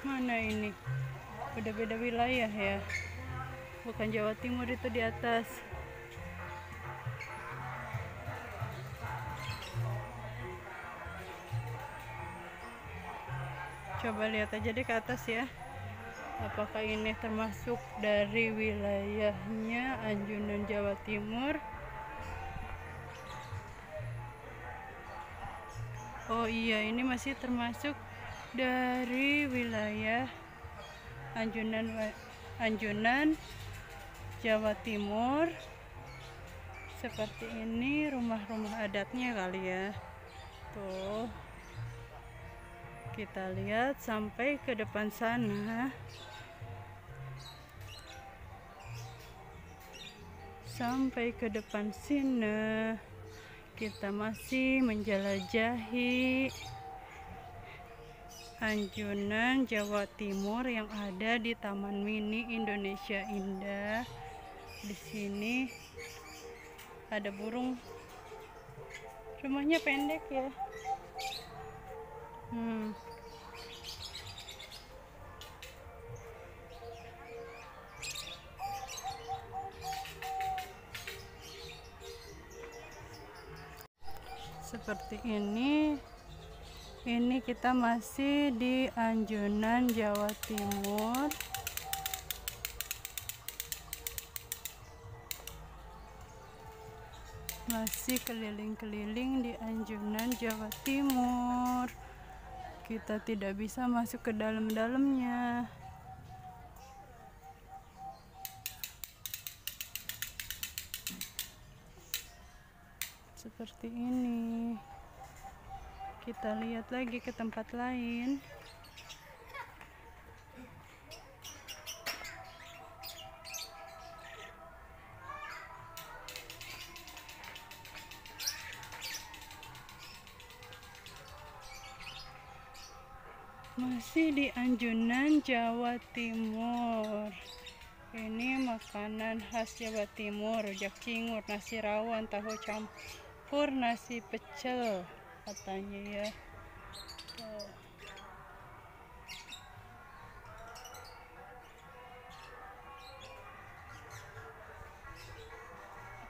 mana ini? Udah beda wilayah ya. Bukan Jawa Timur itu di atas. Coba lihat aja deh ke atas ya. Apakah ini termasuk dari wilayahnya Anjunan Jawa Timur Oh iya ini masih termasuk dari wilayah Anjunan Anjunan Jawa Timur. Seperti ini rumah-rumah adatnya kali ya. Tuh. Kita lihat sampai ke depan sana. Sampai ke depan sini kita masih menjelajahi Anjunan Jawa Timur yang ada di Taman Mini Indonesia Indah. Di sini ada burung. Rumahnya pendek ya. Hmm. Seperti ini. Ini kita masih di Anjunan, Jawa Timur. Masih keliling-keliling di Anjunan, Jawa Timur kita tidak bisa masuk ke dalam-dalamnya. Seperti ini. Kita lihat lagi ke tempat lain. masih di Anjunan Jawa Timur ini makanan khas Jawa Timur rujak cingur nasi rawon tahu campur nasi pecel katanya ya.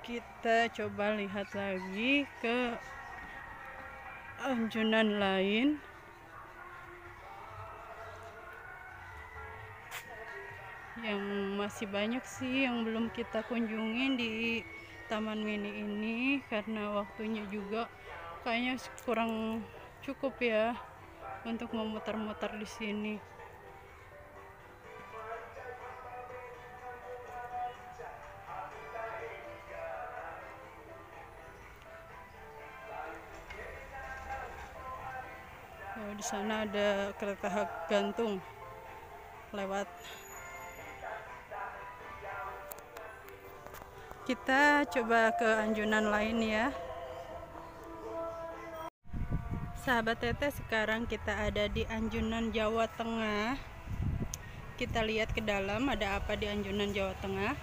Kita coba lihat lagi ke anjunan lain. Yang masih banyak sih yang belum kita kunjungin di taman mini ini karena waktunya juga kayaknya kurang cukup ya untuk memutar-mutar di sini. Di di sana ada kereta gantung lewat kita coba ke anjunan lain ya. Sahabat teteh sekarang kita ada di anjunan Jawa Tengah. Kita lihat ke dalam ada apa di anjunan Jawa Tengah.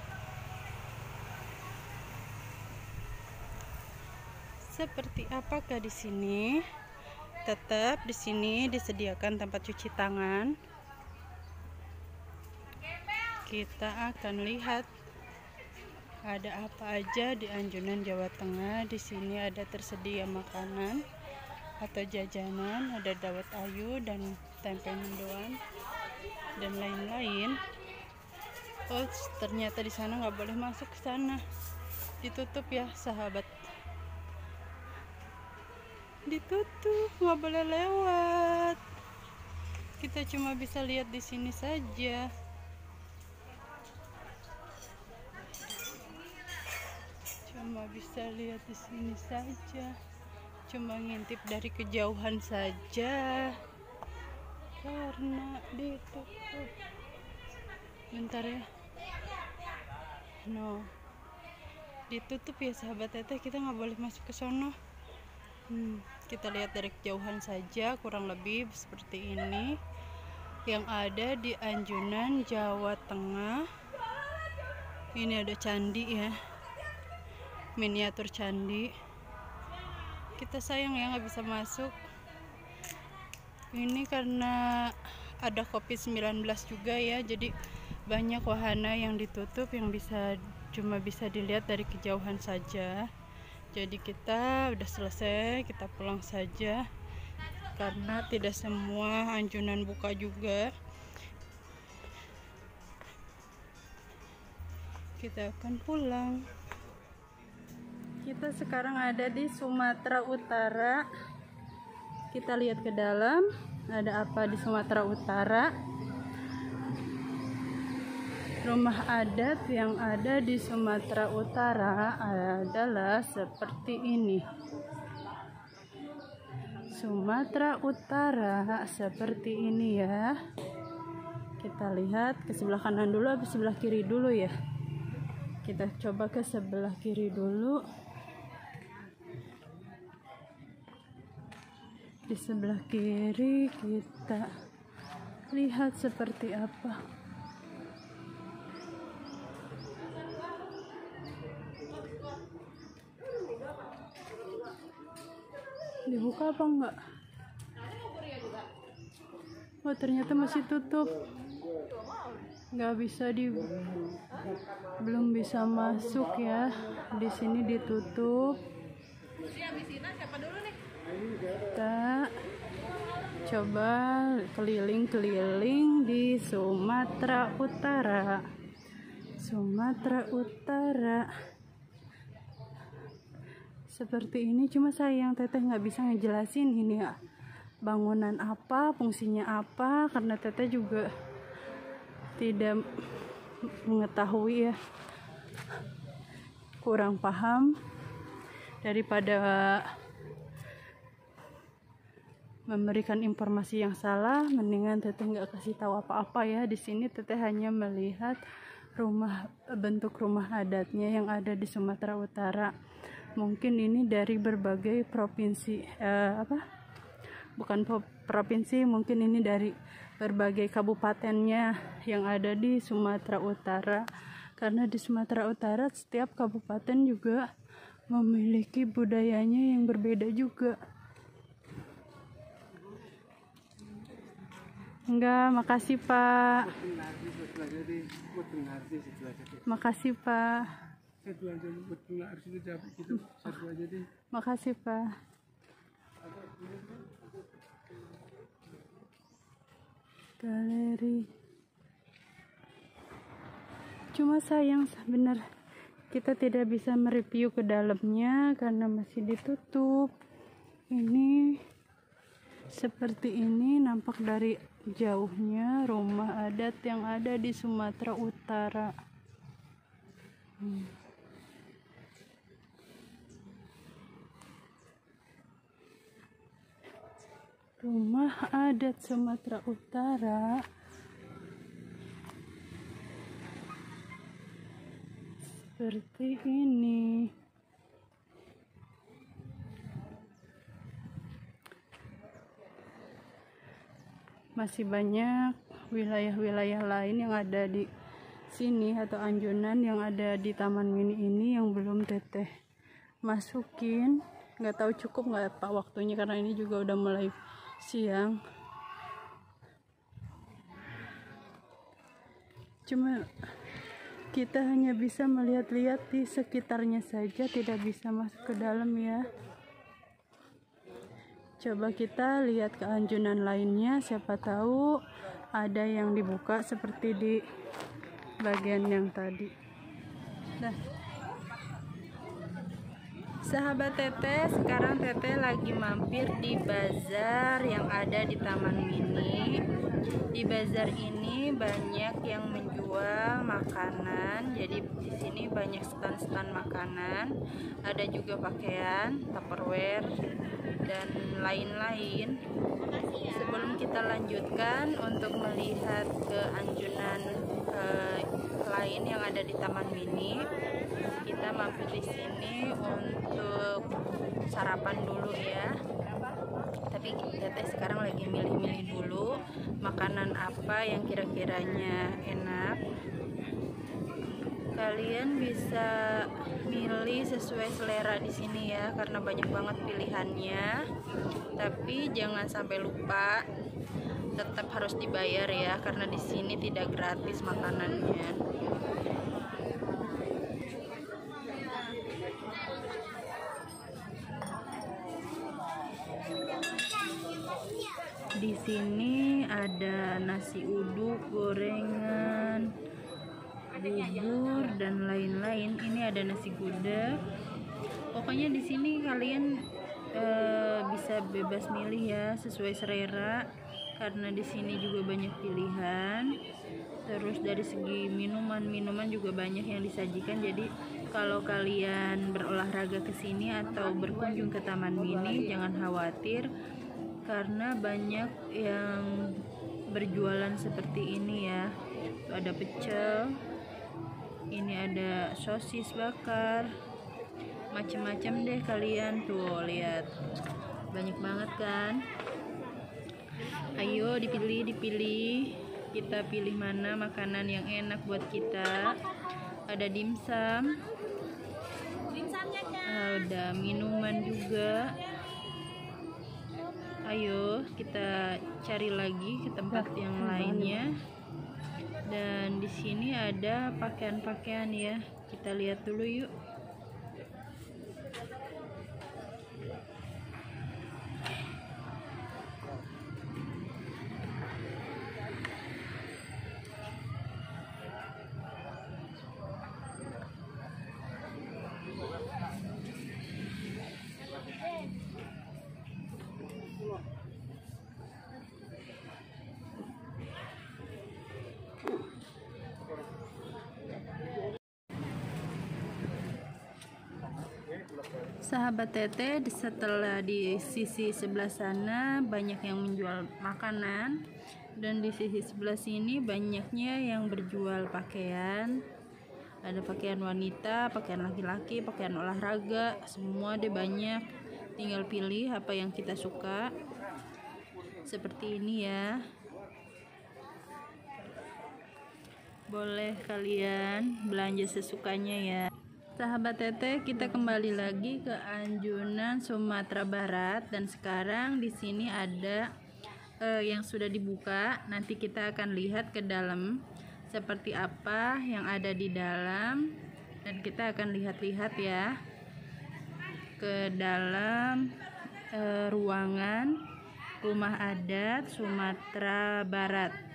Seperti apakah di sini? Tetap di sini disediakan tempat cuci tangan. Kita akan lihat ada apa aja di anjunan Jawa Tengah? Di sini ada tersedia makanan atau jajanan ada dawet ayu dan tempe mendoan dan lain-lain. Oh ternyata di sana nggak boleh masuk ke sana. Ditutup ya sahabat. Ditutup nggak boleh lewat. Kita cuma bisa lihat di sini saja cuma bisa lihat di sini saja. Cuma ngintip dari kejauhan saja. Karena ditutup bentar ya. No. Ditutup ya sahabat teteh kita nggak boleh masuk ke sono. Hmm, kita lihat dari kejauhan saja kurang lebih seperti ini. Yang ada di anjunan Jawa Tengah. Ini ada candi ya miniatur candi. Kita sayang ya nggak bisa masuk. Ini karena ada covid-19 juga ya jadi banyak wahana yang ditutup yang bisa cuma bisa dilihat dari kejauhan saja. Jadi kita udah selesai kita pulang saja karena tidak semua anjunan buka juga. Kita akan pulang kita sekarang ada di Sumatera Utara. Kita lihat ke dalam ada apa di Sumatera Utara? Rumah adat yang ada di Sumatera Utara adalah seperti ini. Sumatera Utara seperti ini ya. Kita lihat ke sebelah kanan dulu atau sebelah kiri dulu ya. Kita coba ke sebelah kiri dulu di sebelah kiri kita lihat seperti apa. Dibuka apa enggak? Oh ternyata masih tutup. Nggak bisa di belum bisa masuk ya. Di sini ditutup kita coba keliling-keliling di Sumatera Utara. Sumatera Utara. Seperti ini cuma sayang teteh nggak bisa ngejelasin ini ya. Bangunan apa fungsinya apa karena teteh juga tidak mengetahui ya. Kurang paham daripada memberikan informasi yang salah mendingan teteh nggak kasih tahu apa-apa ya. Di sini teteh hanya melihat rumah bentuk rumah adatnya yang ada di Sumatera Utara. Mungkin ini dari berbagai provinsi eh, apa? Bukan provinsi mungkin ini dari berbagai kabupatennya yang ada di Sumatera Utara. Karena di Sumatera Utara setiap kabupaten juga memiliki budayanya yang berbeda juga enggak makasih pak. Makasih pak. Makasih pak. Galeri. Cuma sayang benar kita tidak bisa mereview ke dalamnya karena masih ditutup. Ini seperti ini nampak dari jauhnya rumah adat yang ada di Sumatera Utara. Hmm. rumah adat Sumatera Utara. Seperti ini masih banyak wilayah-wilayah lain yang ada di sini atau anjunan yang ada di taman mini ini yang belum teteh masukin. Nggak tahu cukup nggak pak waktunya karena ini juga udah mulai siang. Cuma kita hanya bisa melihat-lihat di sekitarnya saja tidak bisa masuk ke dalam ya coba kita lihat ke anjunan lainnya siapa tahu ada yang dibuka seperti di bagian yang tadi. Nah. Sahabat teteh sekarang teteh lagi mampir di bazar yang ada di taman mini di bazar ini banyak yang menjual makanan jadi di sini banyak stand-stand makanan. Ada juga pakaian tupperware dan lain-lain. Sebelum kita lanjutkan untuk melihat ke anjunan eh, lain yang ada di taman mini kita mampir di sini untuk sarapan dulu ya tapi teteh sekarang lagi milih-milih dulu makanan apa yang kira-kiranya enak. Kalian bisa milih sesuai selera di sini ya karena banyak banget pilihannya. Tapi jangan sampai lupa tetap harus dibayar ya karena di sini tidak gratis makanannya di sini ada nasi uduk, gorengan, bubur dan lain-lain. Ini ada nasi gudeg. Pokoknya di sini kalian eh, bisa bebas milih ya sesuai selera karena di sini juga banyak pilihan. Terus dari segi minuman-minuman juga banyak yang disajikan. Jadi kalau kalian berolahraga ke sini atau berkunjung ke Taman Mini jangan khawatir karena banyak yang berjualan seperti ini ya. Ada pecel ini ada sosis bakar macam-macam deh kalian tuh lihat. Banyak banget kan? Ayo dipilih dipilih. Kita pilih mana makanan yang enak buat kita. Ada dimsum. Ada minuman juga ayo kita cari lagi ke tempat yang lainnya. dan di sini ada pakaian-pakaian ya. Kita lihat dulu yuk sahabat tete setelah di sisi sebelah sana banyak yang menjual makanan. Dan di sisi sebelah sini banyaknya yang berjual pakaian. Ada pakaian wanita pakaian laki-laki pakaian olahraga semua deh banyak. Tinggal pilih apa yang kita suka. Seperti ini ya. Boleh kalian belanja sesukanya ya Sahabat Teteh, kita kembali lagi ke Anjunan Sumatera Barat dan sekarang di sini ada eh, yang sudah dibuka. Nanti kita akan lihat ke dalam seperti apa yang ada di dalam dan kita akan lihat-lihat ya ke dalam eh, ruangan rumah adat Sumatera Barat.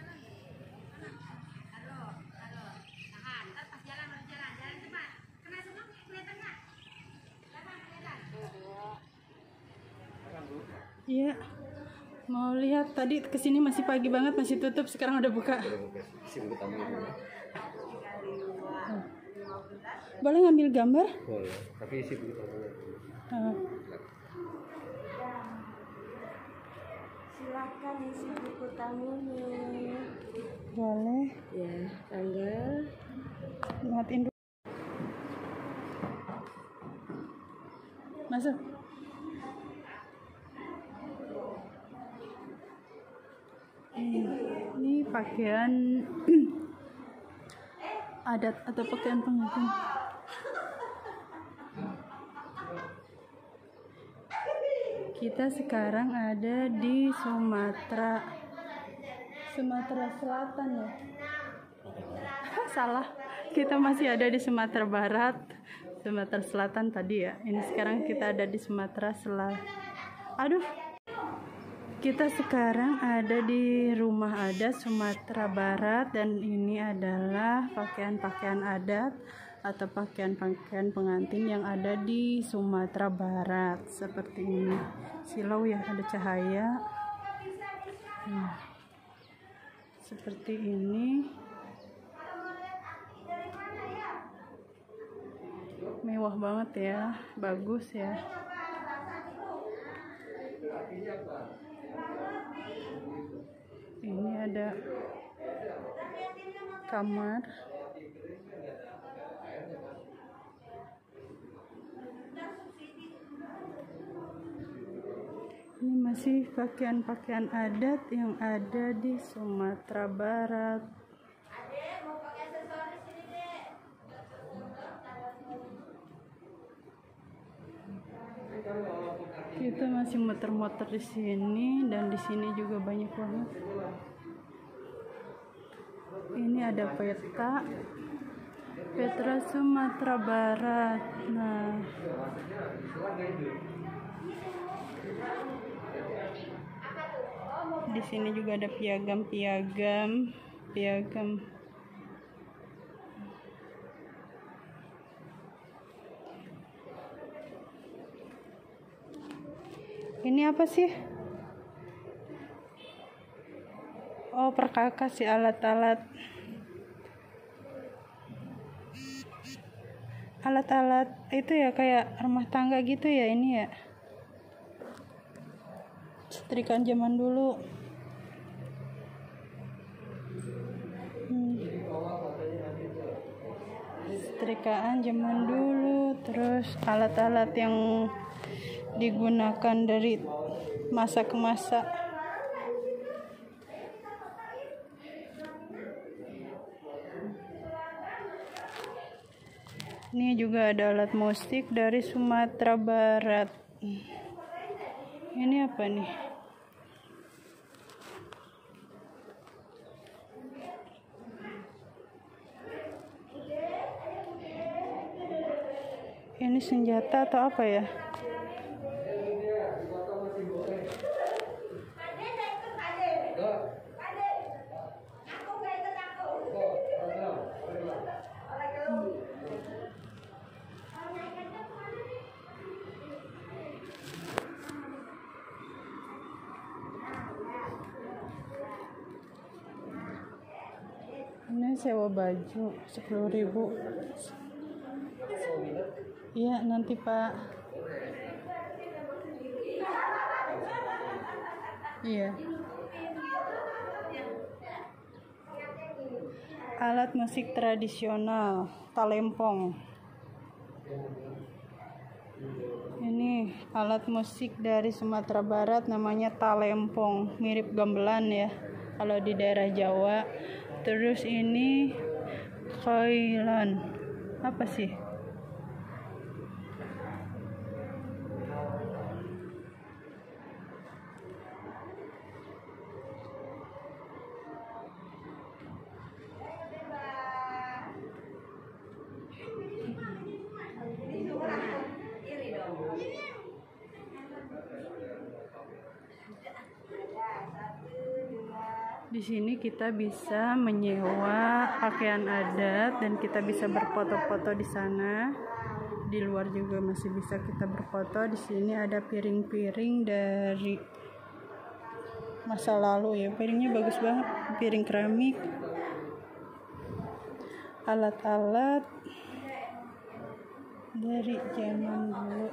Iya. Mau lihat tadi ke sini masih pagi banget masih tutup sekarang udah buka. Boleh ngambil gambar? Boleh, tapi isi begitu Ah. silakan isi buku tamunya. Boleh. Ya, tanggal Matiin dulu. Masuk. Ini pakaian adat atau pakaian pengantin. Kita sekarang ada di Sumatera Sumatera Selatan ya. Salah. Kita masih ada di Sumatera Barat, Sumatera Selatan tadi ya. Ini sekarang kita ada di Sumatera Selatan. Aduh. Kita sekarang ada di rumah adat Sumatera Barat dan ini adalah pakaian-pakaian adat atau pakaian-pakaian pengantin yang ada di Sumatera Barat seperti ini. Silau ya, ada cahaya. Hmm. Seperti ini. mewah banget ya bagus ya ini ada kamar. Ini masih pakaian-pakaian adat yang ada di Sumatera Barat kita masih muter-muter di sini dan di sini juga banyak banget. Ini ada peta. Peta Sumatera Barat. Nah. Di sini juga ada piagam-piagam piagam ini apa sih? Oh perkakas sih alat-alat. Alat-alat itu ya kayak rumah tangga gitu ya ini ya? Setrikaan zaman dulu. Hmm. setrikaan zaman dulu terus alat-alat yang digunakan dari masa ke masa. Ini juga ada alat musik dari Sumatera Barat. Ini apa nih? Ini senjata atau apa ya ini sewa baju 10.000 ribu. Iya nanti pak. Iya. Alat musik tradisional talempong. Ini alat musik dari Sumatera Barat namanya talempong. Mirip gamelan ya kalau di daerah Jawa terus ini koilan apa sih Di sini kita bisa menyewa pakaian adat dan kita bisa berfoto-foto di sana. Di luar juga masih bisa kita berfoto. Di sini ada piring-piring dari masa lalu ya. Piringnya bagus banget, piring keramik. Alat-alat dari zaman dulu.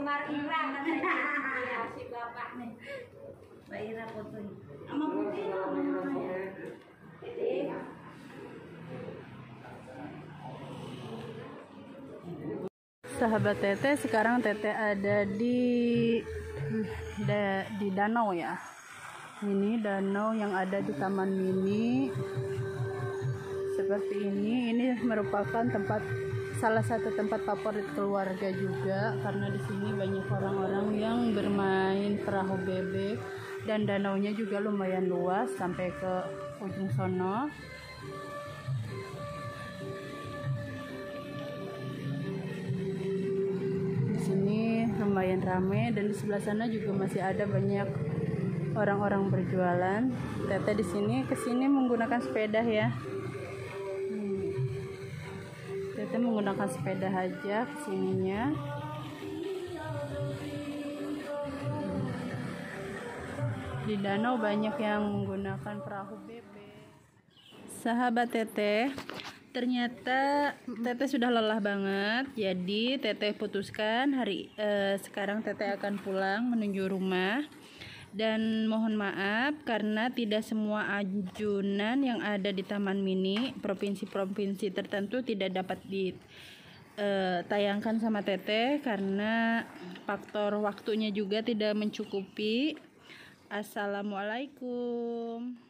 Mbak Ira katanya. Ya, si bapak nih. Mbak Ira fotonya. Sama putih sama namanya. Jadi, Sahabat Tete, sekarang Tete ada di da- di danau ya. Ini danau yang ada di Taman Mini. Seperti ini, ini merupakan tempat salah satu tempat favorit keluarga juga karena di sini banyak orang-orang yang bermain perahu bebek dan danaunya juga lumayan luas sampai ke ujung sono. Lumayan rame dan di sebelah sana juga masih ada banyak orang-orang berjualan. Tete di sini ke sini menggunakan sepeda ya. Hmm. Tete menggunakan sepeda aja ke sininya. Di danau banyak yang menggunakan perahu bebek. Sahabat Teteh, ternyata Teteh sudah lelah banget. Jadi Teteh putuskan hari eh, sekarang Teteh akan pulang menuju rumah. Dan mohon maaf karena tidak semua anjunan yang ada di Taman Mini provinsi-provinsi tertentu tidak dapat ditayangkan sama Teteh karena faktor waktunya juga tidak mencukupi. Assalamualaikum.